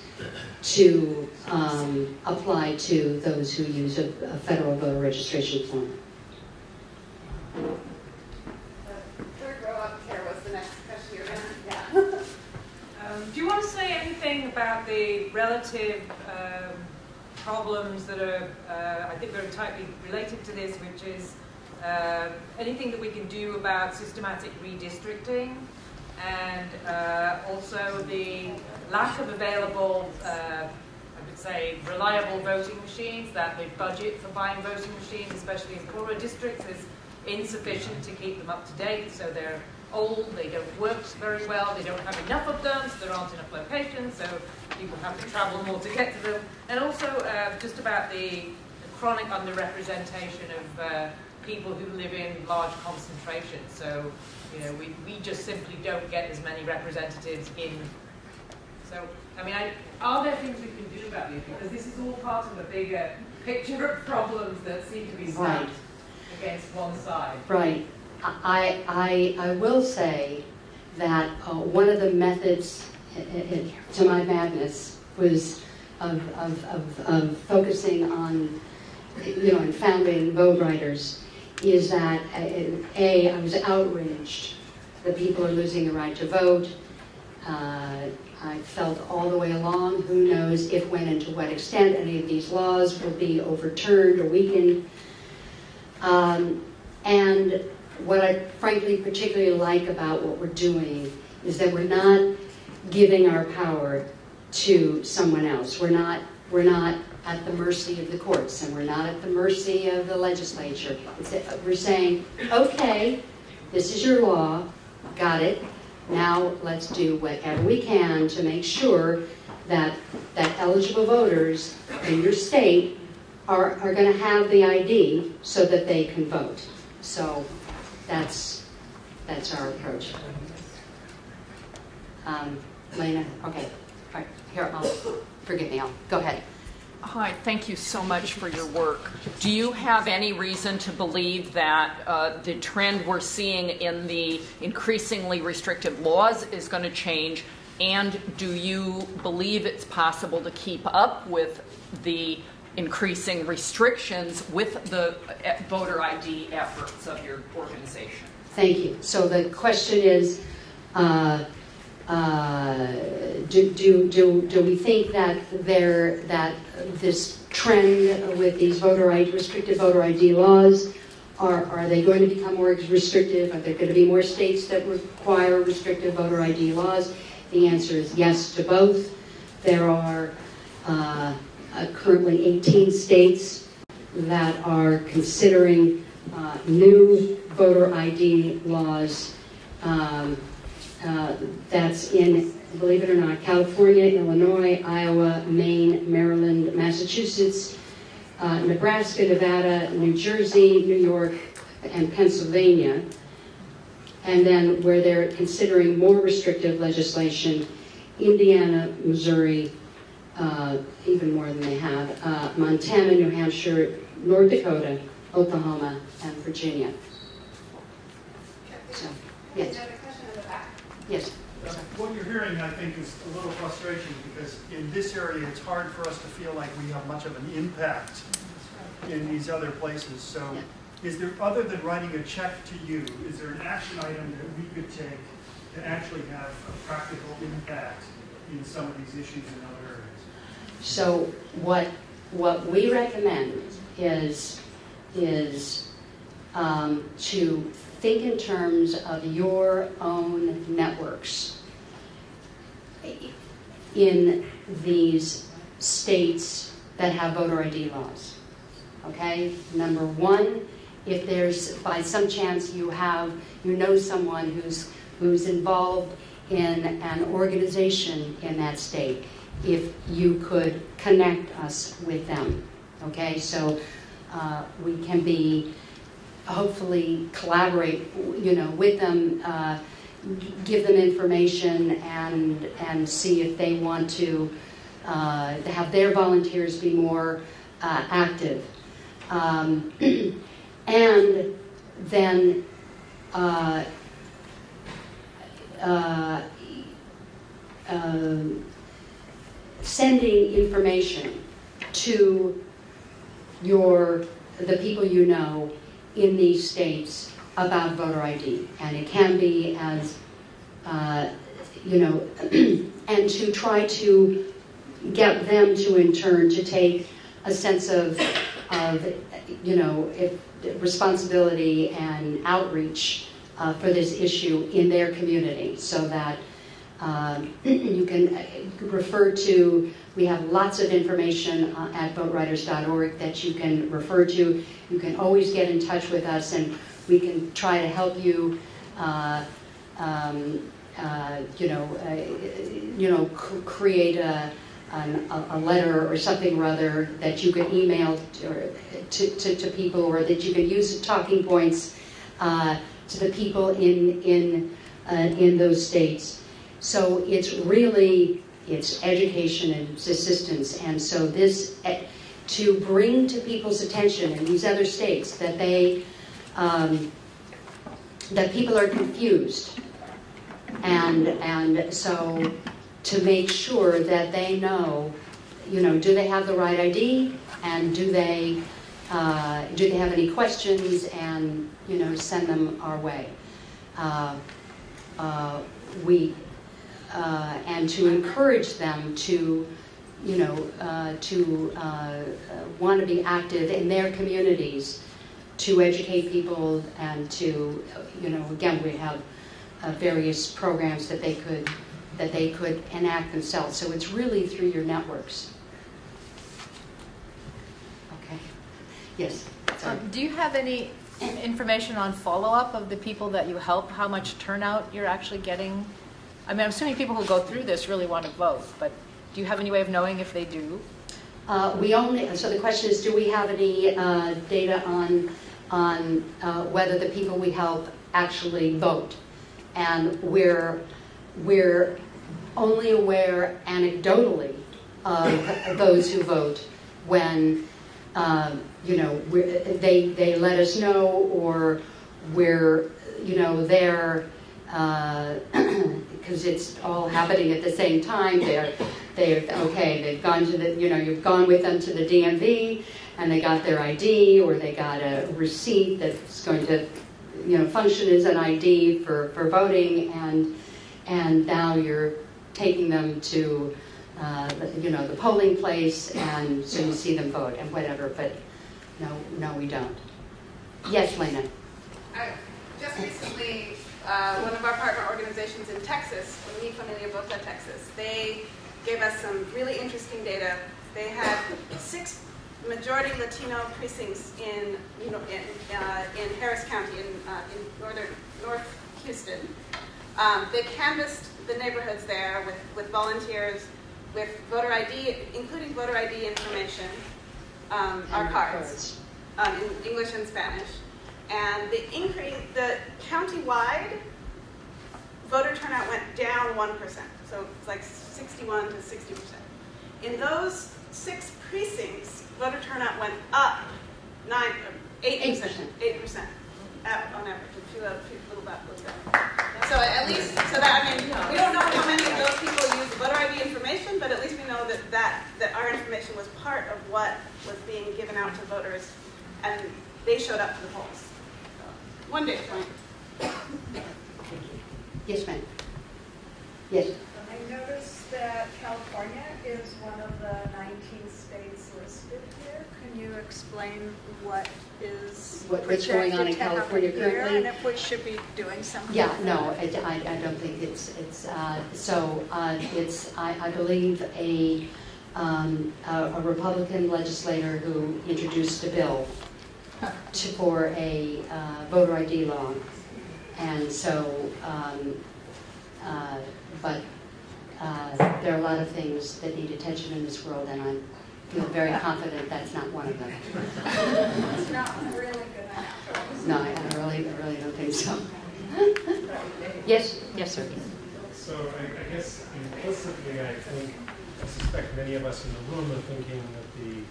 to um, apply to those who use a, a federal voter registration form. Um, do you want to say anything about the relative um, problems that are, uh, I think, very tightly related to this, which is uh, anything that we can do about systematic redistricting and uh, also the lack of available, uh, I would say, reliable voting machines, that the budget for buying voting machines, especially in poorer districts, is insufficient to keep them up to date, so they're old, they don't work very well, they don't have enough of them, so there aren't enough locations, so people have to travel more to get to them. And also uh, just about the, the chronic underrepresentation of uh, people who live in large concentrations. So, you know, we, we just simply don't get as many representatives in. So, I mean, I, are there things we can do about this? Because this is all part of a bigger picture of problems that seem to be stacked Right. against one side. Right. I, I, I will say that uh, one of the methods uh, uh, to my madness was of, of, of, of focusing on, you know, and founding VoteRiders is that, uh, A, I was outraged that people are losing the right to vote. Uh, I felt all the way along, who knows if, when, and to what extent any of these laws will be overturned or weakened. Um, and what I frankly particularly like about what we're doing is that we're not giving our power to someone else. We're not, we're not at the mercy of the courts and we're not at the mercy of the legislature. That we're saying, okay, this is your law, got it. Now let's do whatever we can to make sure that, that eligible voters in your state are, are going to have the ID so that they can vote. So that's, that's our approach. Um, Lena, okay, all right, here, I'll, forgive me, I'll, go ahead. Hi, thank you so much for your work. Do you have any reason to believe that uh, the trend we're seeing in the increasingly restrictive laws is going to change? And do you believe it's possible to keep up with the increasing restrictions with the uh, voter ID efforts of your organization? Thank you. So the question is, uh, uh, do, do, do, do we think that there that this trend with these voter ID, restricted voter ID laws are, are they going to become more restrictive? Are there going to be more states that require restrictive voter ID laws? The answer is yes to both. There are uh, uh, currently 18 states that are considering uh, new voter ID laws. Um, uh, that's in, believe it or not, California, Illinois, Iowa, Maine, Maryland, Massachusetts, uh, Nebraska, Nevada, New Jersey, New York, and Pennsylvania. And then where they're considering more restrictive legislation, Indiana, Missouri, uh, even more than they have, uh, Montana, New Hampshire, North Dakota, Oklahoma, and Virginia. So, yes. Another question in the back. Yes. Uh, What you're hearing, I think, is a little frustration because in this area, it's hard for us to feel like we have much of an impact in these other places. So is there, other than writing a check to you, is there an action item that we could take to actually have a practical impact in some of these issues in other areas? So what, what we recommend is, is um, to think in terms of your own networks in these states that have voter ID laws. Okay? Number one, if there's by some chance you have you know someone who's who's involved in an organization in that state, if you could connect us with them. Okay, so uh, we can be hopefully collaborate, you know, with them, uh, give them information, and and see if they want to uh, have their volunteers be more uh, active. Um, and then uh, uh, um, sending information to your the people you know in these states about voter ID, and it can be as uh, you know, and to try to get them to in turn to take a sense of, of you know, if, responsibility and outreach uh, for this issue in their community so that um, you can uh, refer to, we have lots of information uh, at voteriders.org that you can refer to. You can always get in touch with us and we can try to help you uh, um, uh, you know, uh, you know, create a, an, a letter or something or other that you can email to, to, to, to people or that you can use talking points uh, to the people in, in, uh, in those states. So it's really, it's education and assistance. And so this, eh, to bring to people's attention in these other states that they, um, that people are confused and, and so to make sure that they know, you know, do they have the right ID? And do they, uh, do they have any questions? And, you know, send them our way. Uh, uh, we, uh, and to encourage them to, you know, uh, to uh, want to be active in their communities, to educate people and to, you know, again, we have uh, various programs that they could that they could enact themselves. So it's really through your networks. Okay. Yes. Um, do you have any information on follow-up of the people that you help? How much turnout you're actually getting? I mean, I'm assuming people who go through this really want to vote, but do you have any way of knowing if they do? Uh, we only. So the question is, do we have any uh, data on on uh, whether the people we help actually vote? and we're we're only aware anecdotally of those who vote when um, you know they they let us know or we're you know they're because it's all happening at the same time. They're they're okay. They've gone to the you know you've gone with them to the DMV and they got their ID or they got a receipt that's going to you know, function as an ID for, for voting, and and now you're taking them to, uh, you know, the polling place, and so you see them vote and whatever. But no, no, we don't. Yes, Lena. Uh, just recently, uh, one of our partner organizations in Texas, Mi Familia Vota Texas, they gave us some really interesting data. They had six majority Latino precincts in you know in, uh, in Harris County in, uh, in northern North Houston. Um, they canvassed the neighborhoods there with, with volunteers, with voter ID, including voter ID information, um, our cards, um, in English and Spanish, and the increase, the county-wide voter turnout went down one percent, so it's like 61 to 60 percent. In those six precincts, voter turnout went up nine, uh, eight percent, eight percent on average. A few, a few little bit little So at least, so that I mean, we don't know how many of those people use voter ID information, but at least we know that that that our information was part of what was being given out to voters, and they showed up to the polls. So, one data point. Yes, ma'am. Yes. I noticed that California is one of the 19 states listed here. Can you explain what is What- what's going on in projected to California here, currently? And if we should be doing something? Yeah, no, I, I- I don't think it's, it's, uh, so, uh, it's, I, I believe a, um, a a Republican legislator who introduced a bill to, for a uh, voter ID law. And so, um, uh, but uh, there are a lot of things that need attention in this world, and I feel very confident that's not one of them. It's not really good. No, I I really, I really don't think so. Yes, yes, sir. So I, I guess implicitly, I think, I suspect many of us in the room are thinking that the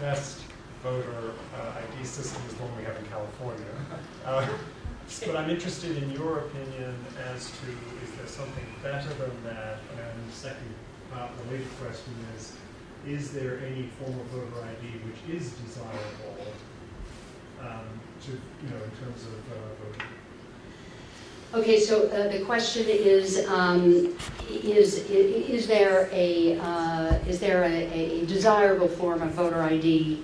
best voter uh, ID system as the one we have in California. Uh, but I'm interested in your opinion as to is there something better than that? And the second, uh, related question is, is there any form of voter ID which is desirable um, to, you know, in terms of uh, voting? Okay, so uh, the question is, um, is, is there a, uh, is there a, a desirable form of voter ID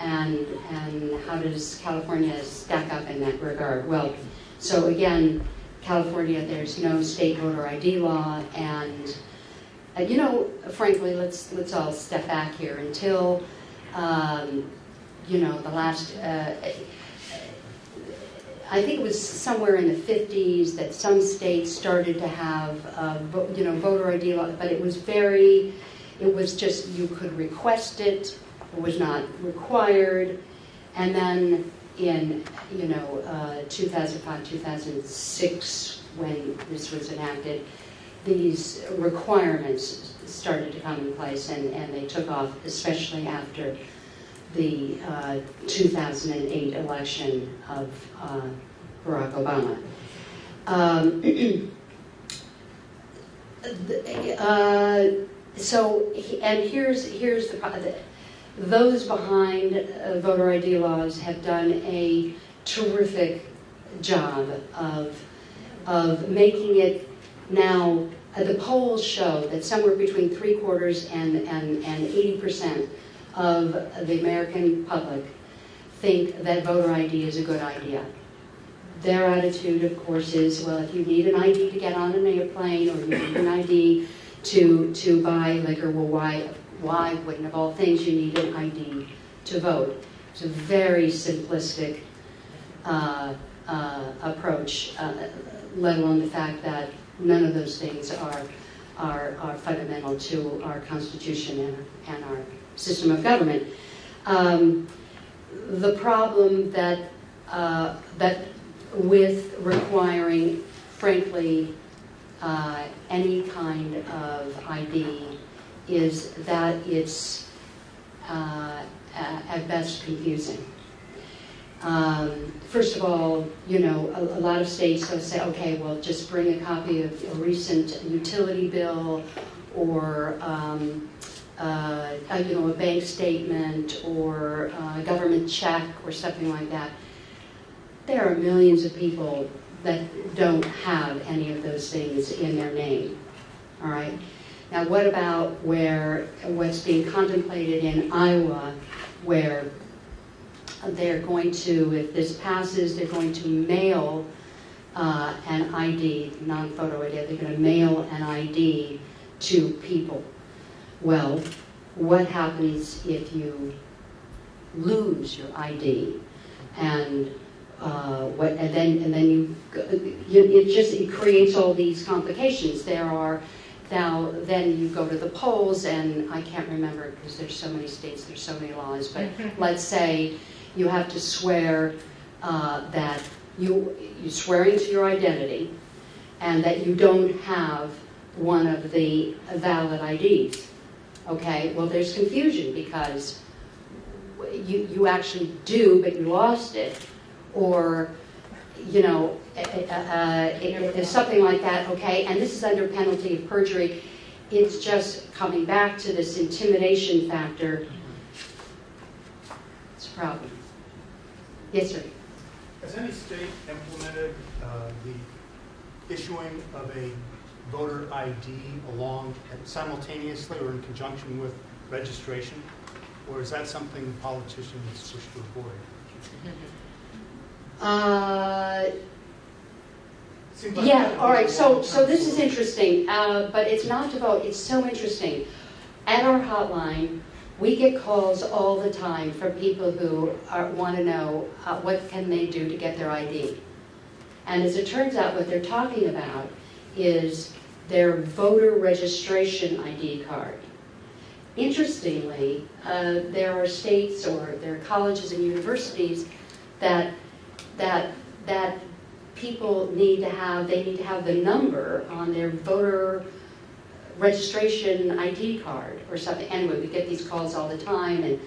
and, and how does California stack up in that regard? Well, so again, California, there's no state voter ID law and, uh, you know, frankly, let's, let's all step back here until, um, you know, the last, uh, I think it was somewhere in the 50s that some states started to have, uh, you know, voter ID law, but it was very, it was just, you could request it was not required. And then in, you know, uh, 2005, 2006, when this was enacted, these requirements started to come in place and, and they took off, especially after the uh, 2008 election of uh, Barack Obama. Um, uh, so, and here's here's the, those behind uh, voter ID laws have done a terrific job of of making it now. Uh, the polls show that somewhere between three quarters and and and 80 percent of the American public think that voter ID is a good idea. Their attitude, of course, is, well, if you need an ID to get on an airplane or you need an ID to, to buy liquor, well, why, why wouldn't, of all things, you need an ID to vote? It's a very simplistic uh, uh, approach, uh, let alone the fact that none of those things are, are, are fundamental to our Constitution and, and our system of government. Um, the problem that uh, that with requiring, frankly, uh, any kind of ID is that it's uh, at best confusing. Um, first of all, you know, a, a lot of states will say, okay, well, just bring a copy of a recent utility bill or um, uh, a, you know, a bank statement or a government check or something like that. There are millions of people that don't have any of those things in their name. All right. Now, what about where what's being contemplated in Iowa, where they're going to, if this passes, they're going to mail uh, an ID, non-photo ID. They're going to mail an ID to people. Well, what happens if you lose your ID and uh, what, and then and then you, you it just it creates all these complications. There are now then you go to the polls and I can't remember because there's so many states, there's so many laws, but let's say you have to swear uh, that you you swearing to your identity and that you don't have one of the valid IDs. Okay, well there's confusion because you, you actually do, but you lost it, or, you know, uh, uh, something like that, okay, and this is under penalty of perjury. It's just coming back to this intimidation factor. It's a problem. Yes, sir. Has any state implemented uh, the issuing of a voter ID along simultaneously or in conjunction with registration? Or is that something politicians wish to avoid? Uh, like- yeah, all right, so, so this is interesting, uh, but it's not to vote, it's so interesting. At our hotline, we get calls all the time from people who want to know uh, what can they do to get their ID. And as it turns out, what they're talking about is their voter registration ID card. Interestingly, uh, there are states or there are colleges and universities that that that people need to have they need to have the number on their voter registration ID card or something. Anyway, we get these calls all the time, and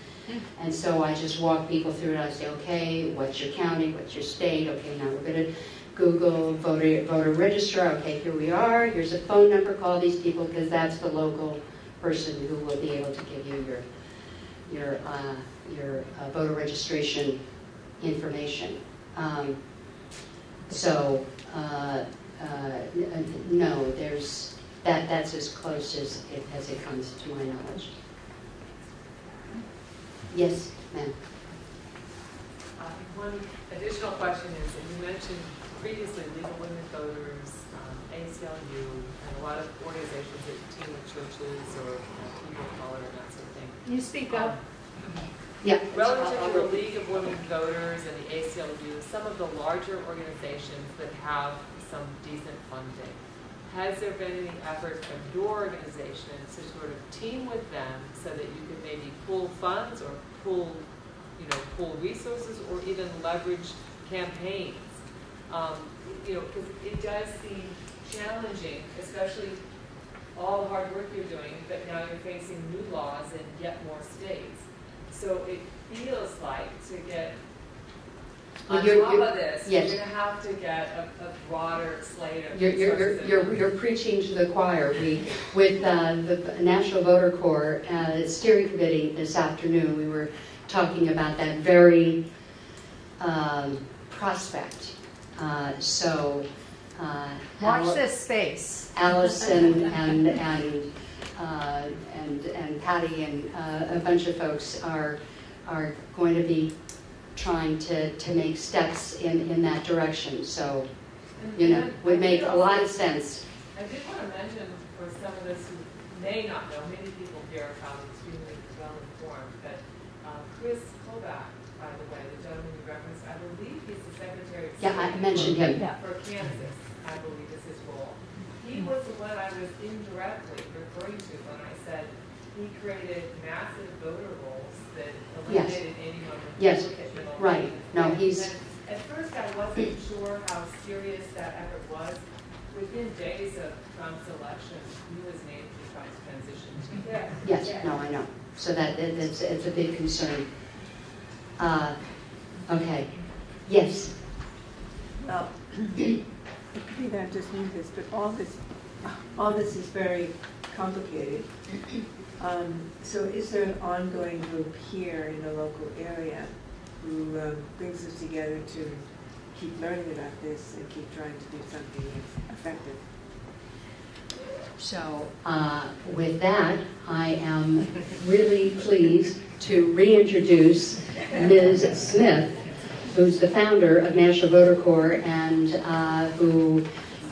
And so I just walk people through it. I say, okay, what's your county? What's your state? Okay, now we're going to Google voter, voter registrar. Okay, here we are. Here's a phone number. Call these people because that's the local person who will be able to give you your your uh, your uh, voter registration information. Um, so uh, uh, no, there's that. That's as close as it as it comes to my knowledge. Yes, ma'am. Uh, One additional question is, that you mentioned previously League of Women Voters, um, ACLU, and a lot of organizations that team with churches or you know, people of color and that sort of thing. Can you speak up? Yeah. Relative to the League of Women Voters and the ACLU, some of the larger organizations that have some decent funding, has there been any effort from your organization to sort of team with them so that you could maybe pool funds or pool, you know, pool resources or even leverage campaigns? Um, you know, because it does seem challenging, especially all the hard work you're doing, but now you're facing new laws in yet more states. So it feels like to get Well, on you're- top you're- of this, yes. you're gonna have to get a, a broader slate of You're, you're, you're, you're, you're preaching to the choir. We, with uh, the National Voter Corps uh, Steering Committee this afternoon, we were talking about that very um, prospect. Uh, so, uh, Watch Al- this space. Allison and, and, uh, and, and Patty and uh, a bunch of folks are, are going to be trying to, to make steps in, in that direction. So, you know, would make a lot of sense. I did want to mention for some of us who may not know, many people here are probably extremely well informed, but uh, Chris Kobach, by the way, the gentleman you referenced, I believe he's the Secretary of Yeah, I State mentioned him. for Kansas, I believe is his role. He was the one I was indirectly referring to when I said he created massive voter rolls that Yes. anyone with Yes, duplicate right. names. No, And- he's- At first, I wasn't sure how serious that effort was. Within days of Trump's election, he was named to Trump's transition team. Yes, no, I know. So that, that- it's, it's a big concern. Uh, Okay, yes. Well, maybe I just knew this, but all this, all this is very complicated. Um, So is there an ongoing group here in the local area who um, brings us together to keep learning about this and keep trying to do something effective? So uh, with that, I am really pleased to reintroduce Ms. Smith, who's the founder of National Voter Corps and uh, who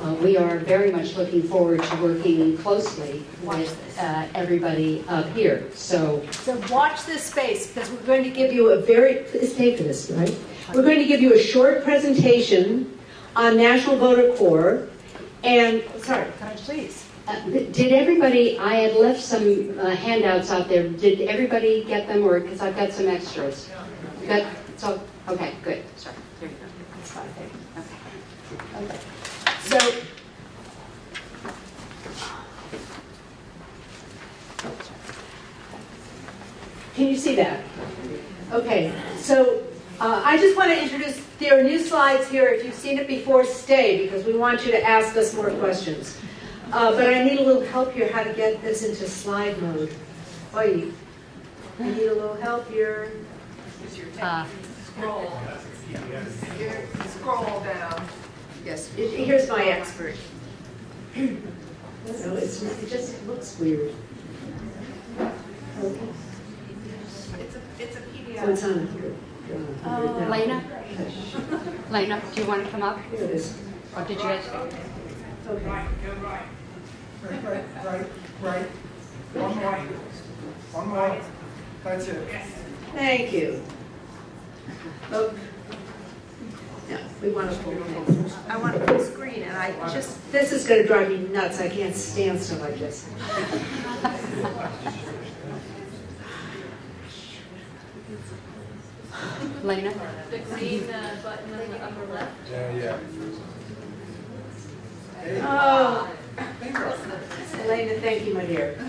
uh, we are very much looking forward to working closely with uh, everybody up here. So So watch this space because we're going to give you a very, please stay for this, right? We're going to give you a short presentation on National Voter Corps. And, sorry, can I please. Uh, Did everybody, I had left some uh, handouts out there, did everybody get them, or, because I've got some extras? You Got, so, okay, good, sorry, there you go. Okay. Okay. So, Can you see that? Okay, so uh, I just want to introduce, there are new slides here. If you've seen it before, stay because we want you to ask us more questions. Uh, but I need a little help here how to get this into slide mode. Oi, I need a little help here. Uh, Scroll. Scroll down. Yes, it- here's my expert. No, it's, it just looks weird. Okay. It's a, it's a PDF. Oh, it's on here. Uh, Lena? Lena, do you want to come up? Here it is. Or did you guys? Okay. Right, right, right, right. One more. One more. That's it. Thank you. Oh. No, we want to full thing. I want to full screen and I just, This is going to drive me nuts. I can't stand stuff like this. Lena? The green uh, button on the upper left. Yeah, yeah. Oh. Elena, thank you, my dear.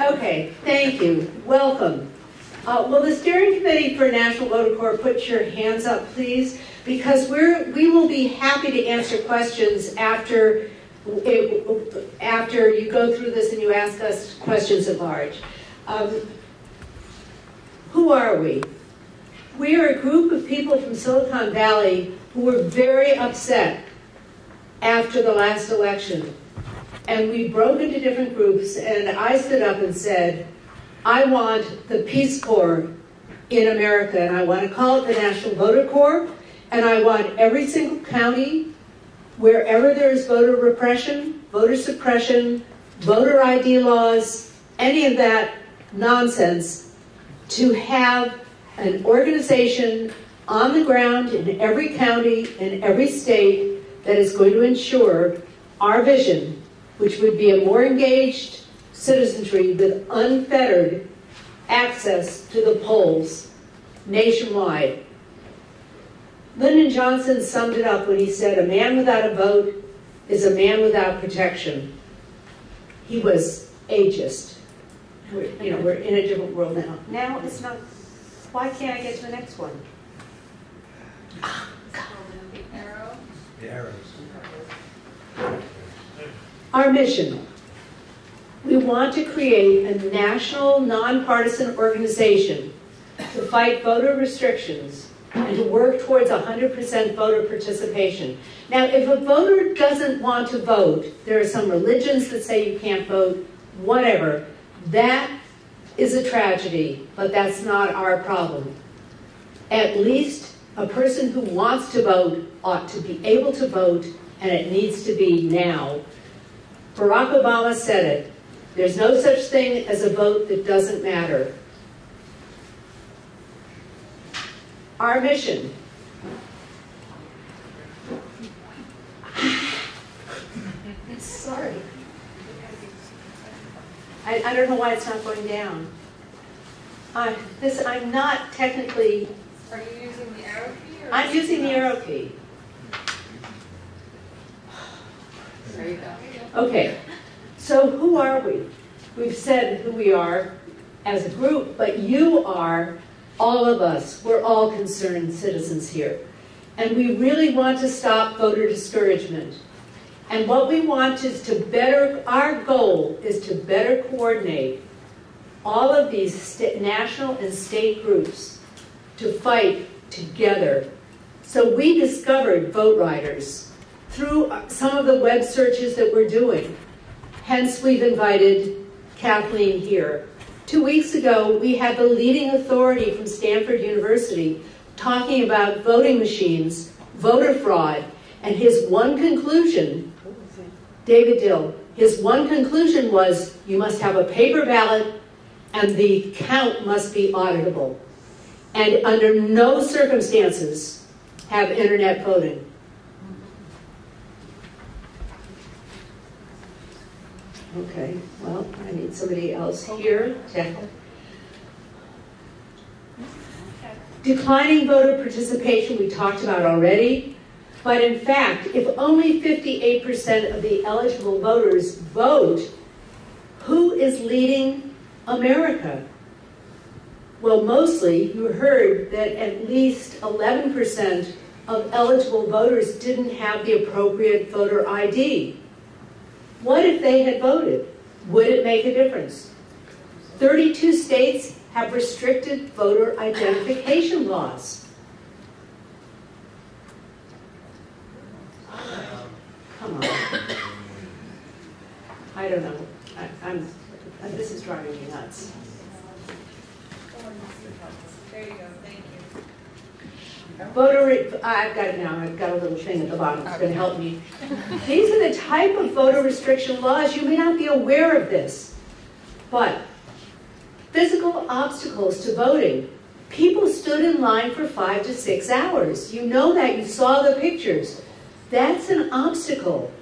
Okay, thank you. Welcome. Uh, will the steering committee for National Voter Corps put your hands up, please? Because we're, we will be happy to answer questions after, it, after you go through this and you ask us questions at large. Um, who are we? We are a group of people from Silicon Valley who were very upset after the last election. And we broke into different groups, and I stood up and said, I want the Peace Corps in America, and I want to call it the National Voter Corps, and I want every single county, wherever there is voter repression, voter suppression, voter ID laws, any of that nonsense, to have an organization on the ground in every county, in every state, that is going to ensure our vision, which would be a more engaged citizenry with unfettered access to the polls nationwide. Lyndon Johnson summed it up when he said, a man without a vote is a man without protection. He was ageist. We're, you know, we're in a different world now. Now it's not, why can't I get to the next one? The arrows. Our mission. We want to create a national nonpartisan organization to fight voter restrictions and to work towards 100% voter participation. Now, if a voter doesn't want to vote, there are some religions that say you can't vote, whatever, that is a tragedy, but that's not our problem. At least a person who wants to vote ought to be able to vote, and it needs to be now. Barack Obama said it. There's no such thing as a vote that doesn't matter. Our mission. Sorry. I, I don't know why it's not going down. Uh, this, I'm not technically, Are you using the arrow key or? I'm using the arrow key. There you go. Okay, so who are we? We've said who we are as a group, but you are, all of us, we're all concerned citizens here. And we really want to stop voter discouragement. And what we want is to better, our goal is to better coordinate all of these national and state groups to fight together. So we discovered VoteRiders through uh, some of the web searches that we're doing. Hence, we've invited Kathleen here. Two weeks ago, we had the leading authority from Stanford University talking about voting machines, voter fraud, and his one conclusion, David Dill, his one conclusion was you must have a paper ballot and the count must be auditable. And under no circumstances have internet voting. Okay, well, I need somebody else here to Declining voter participation, we talked about already. But in fact, if only 58% of the eligible voters vote, who is leading America? Well, mostly, you heard that at least 11% of eligible voters didn't have the appropriate voter ID. What if they had voted? Would it make a difference? 32 states have restricted voter identification laws. Come on. I don't know. I, I'm, this is driving me nuts. There you go. Voter, I've got it now, I've got a little thing at the bottom, it's gonna help me. These are the type of voter restriction laws, you may not be aware of this, but physical obstacles to voting. People stood in line for five to six hours. You know that, you saw the pictures. That's an obstacle.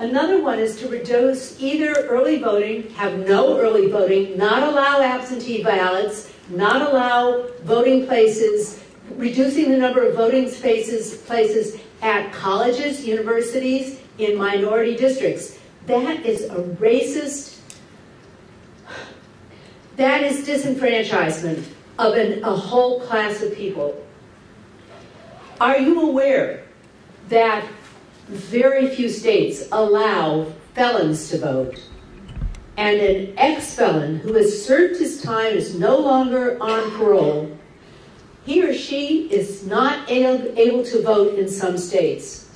Another one is to reduce either early voting, have no early voting, not allow absentee ballots, not allow voting places, reducing the number of voting spaces, places at colleges, universities, in minority districts. That is a racist, that is disenfranchisement. of an, a whole class of people. Are you aware that very few states allow felons to vote? And an ex-felon who has served his time is no longer on parole, he or she is not able, to vote in some states.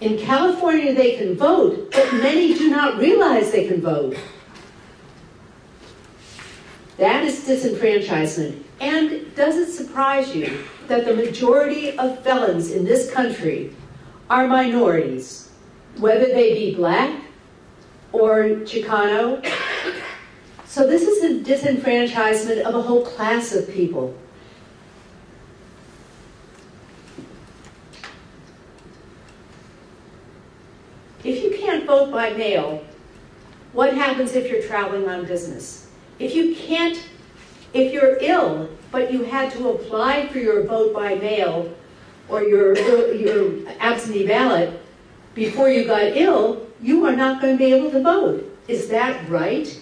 In California, they can vote, but many do not realize they can vote. That is disenfranchisement. And does it surprise you that the majority of felons in this country are minorities, whether they be black or Chicano? So this is a disenfranchisement of a whole class of people. If you can't vote by mail, what happens if you're traveling on business? If you can't, if you're ill, but you had to apply for your vote by mail or your, your absentee ballot before you got ill, you are not going to be able to vote. Is that right?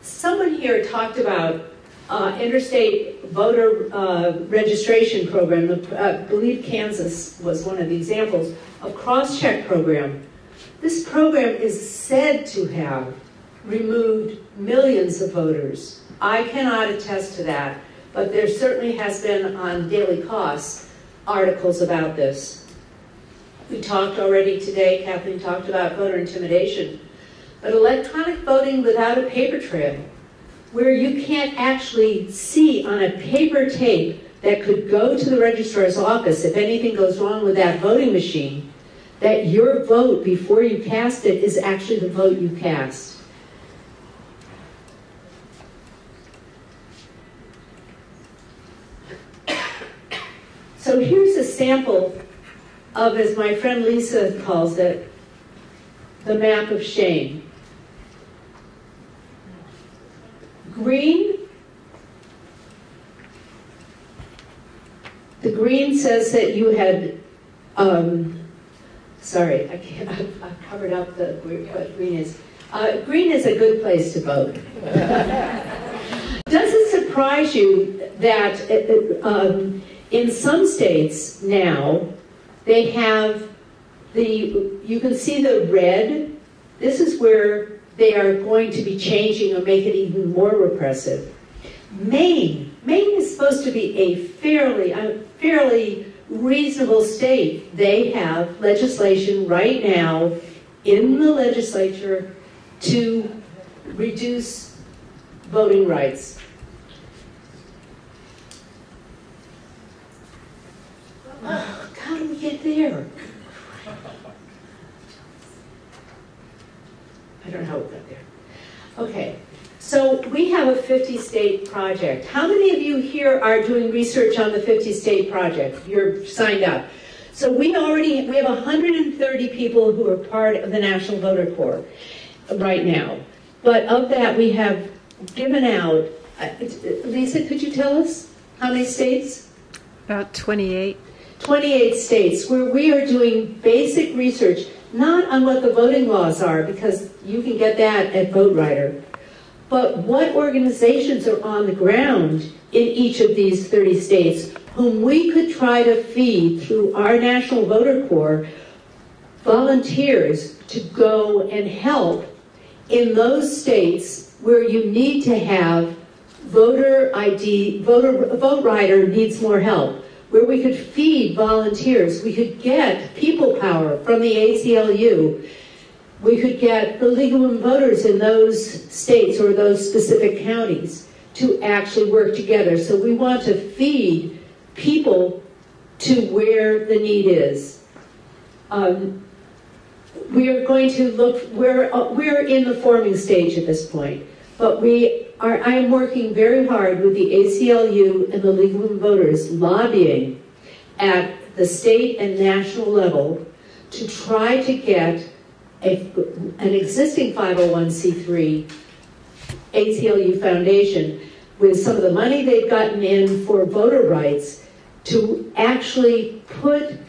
Someone here talked about uh, interstate voter uh, registration program. I believe Kansas was one of the examples. A cross-check program. This program is said to have removed millions of voters. I cannot attest to that, but there certainly has been on Daily Kos articles about this. We talked already today, Kathleen talked about voter intimidation, but electronic voting without a paper trail, where you can't actually see on a paper tape that could go to the registrar's office if anything goes wrong with that voting machine, that your vote before you cast it is actually the vote you cast. So here's a sample of, as my friend Lisa calls it, the map of shame. Green, the green says that you had, um, sorry, I can't, I've, I've covered up the, what green is. Uh, green is a good place to vote. Does it surprise you that uh, um, in some states now, they have the, you can see the red. This is where they are going to be changing or make it even more repressive. Maine, Maine is supposed to be a fairly, a fairly reasonable state. They have legislation right now in the legislature to reduce voting rights. Oh, how do we get there? I don't know how we got there. Okay, so we have a 50-state project. How many of you here are doing research on the 50-state project? You're signed up. So we already, we have 130 people who are part of the National Voter Corps right now. But of that, we have given out, uh, Lisa, could you tell us how many states? About 28. 28 states where we are doing basic research, not on what the voting laws are, because you can get that at VoteRider, but what organizations are on the ground in each of these 30 states whom we could try to feed through our National Voter Corps volunteers to go and help in those states where you need to have voter ID, voter, VoteRider needs more help where we could feed volunteers, we could get people power from the ACLU, we could get the of Women Voters in those states or those specific counties to actually work together. So we want to feed people to where the need is. Um, we are going to look, we're, uh, we're in the forming stage at this point, but we are, I am working very hard with the ACLU and the League of Women Voters lobbying at the state and national level to try to get a, an existing 501c3 ACLU foundation with some of the money they've gotten in for voter rights to actually put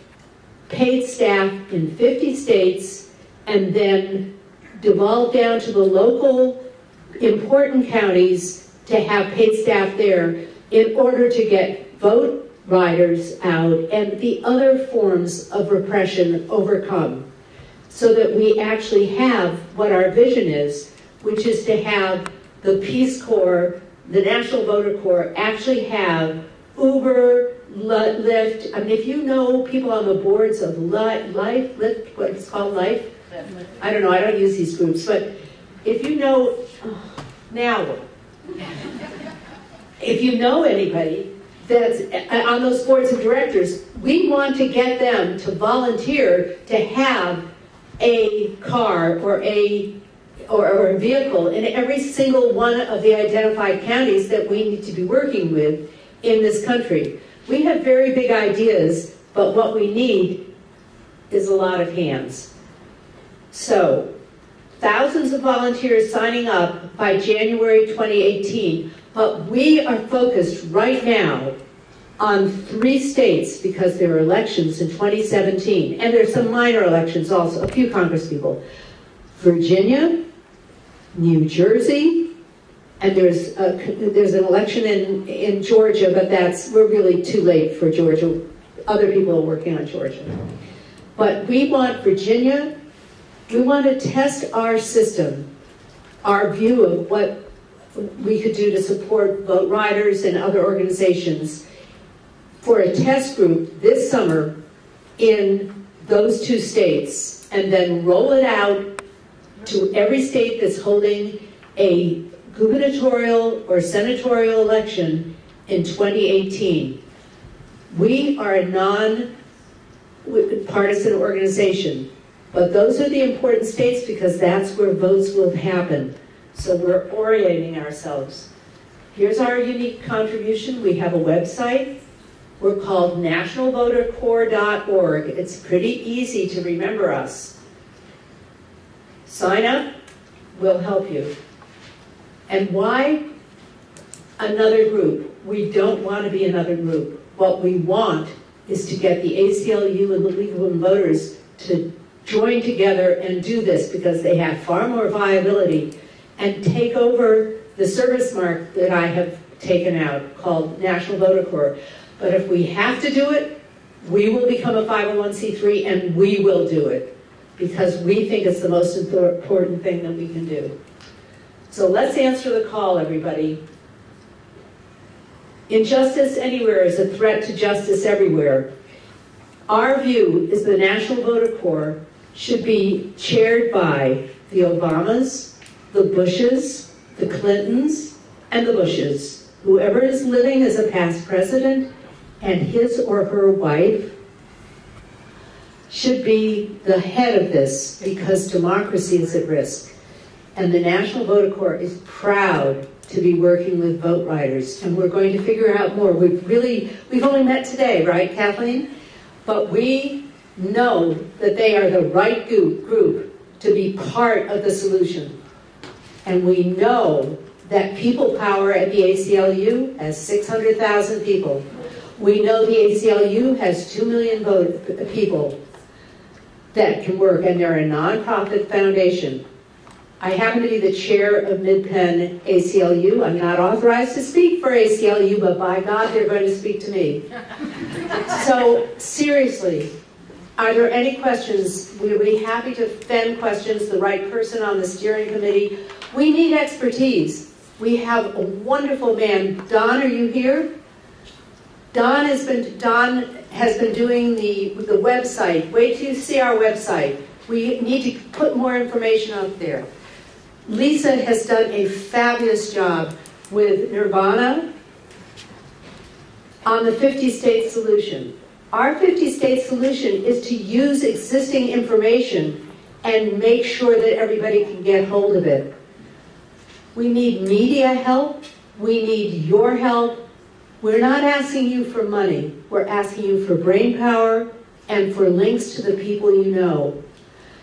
paid staff in 50 states and then devolve down to the local important counties to have paid staff there in order to get vote riders out and the other forms of repression overcome so that we actually have what our vision is, which is to have the Peace Corps, the National Voter Corps, actually have Uber, Lyft. I mean, if you know people on the boards of Life, Lyft, what it's called, Life. I don't know. I don't use these groups, but if you know now, if you know anybody that's on those boards of directors, we want to get them to volunteer to have a car or a or, or, a vehicle in every single one of the identified counties that we need to be working with in this country. We have very big ideas, but what we need is a lot of hands. So, thousands of volunteers signing up by January 2018, but we are focused right now on three states because there are elections in 2017, and there's some minor elections also, a few congresspeople. Virginia, New Jersey, and there's a, there's an election in, in Georgia, but that's we're really too late for Georgia. Other people are working on Georgia. But we want Virginia, we want to test our system, our view of what we could do to support VoteRiders and other organizations for a test group this summer in those two states and then roll it out to every state that's holding a gubernatorial or senatorial election in 2018. We are a non-partisan organization, but those are the important states because that's where votes will happen. So we're orienting ourselves. Here's our unique contribution. We have a website. We're called nationalvotercorps.org. It's pretty easy to remember us. Sign up, we'll help you. And why another group? We don't want to be another group. What we want is to get the ACLU and the League of Women Voters to join together and do this because they have far more viability and take over the service mark that I have taken out called National Voter Corps. But if we have to do it, we will become a 501c3 and we will do it because we think it's the most important thing that we can do. So let's answer the call, everybody. Injustice anywhere is a threat to justice everywhere. Our view is the National Voter Corps should be chaired by the Obamas, the Bushes, the Clintons, and the Bushes. Whoever is living as a past president and his or her wife should be the head of this because democracy is at risk. And the National Voter Corps is proud to be working with VoteRiders, and we're going to figure out more. We've really, we've only met today, right, Kathleen? But we know that they are the right group, group to be part of the solution. And we know that people power at the ACLU has 600,000 people. We know the ACLU has 2 million people that can work, and they're a nonprofit foundation. I happen to be the chair of Mid-Penn ACLU. I'm not authorized to speak for ACLU, but by God, they're going to speak to me. so, seriously, are there any questions? We would be happy to fend questions, the right person on the steering committee. We need expertise. We have a wonderful man. Don, are you here? Don has been Don has been doing the the website. Wait till you see our website. We need to put more information out there. Lisa has done a fabulous job with Nirvana on the 50 state solution. Our 50 state solution is to use existing information and make sure that everybody can get hold of it. We need media help. We need your help. We're not asking you for money. We're asking you for brain power and for links to the people you know.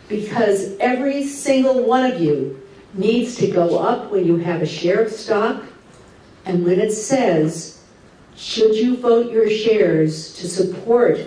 Because every single one of you needs to go up when you have a share of stock and when it says, should you vote your shares to support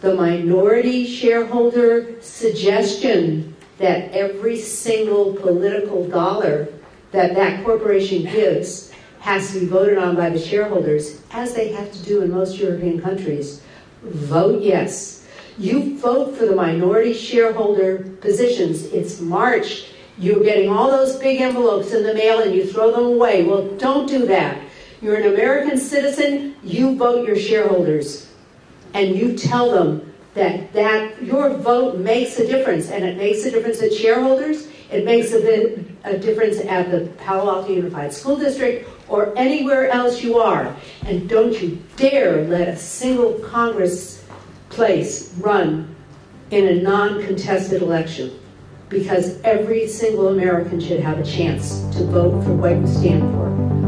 the minority shareholder suggestion that every single political dollar that that corporation gives has to be voted on by the shareholders, as they have to do in most European countries, vote yes. You vote for the minority shareholder positions. It's March. You're getting all those big envelopes in the mail and you throw them away. Well, don't do that. You're an American citizen. You vote your shareholders. And you tell them that, that your vote makes a difference. And it makes a difference at shareholders. It makes a, a difference at the Palo Alto Unified School District or anywhere else you are. And don't you dare let a single Congress place run in a non-contested election because every single American should have a chance to vote for what you stand for.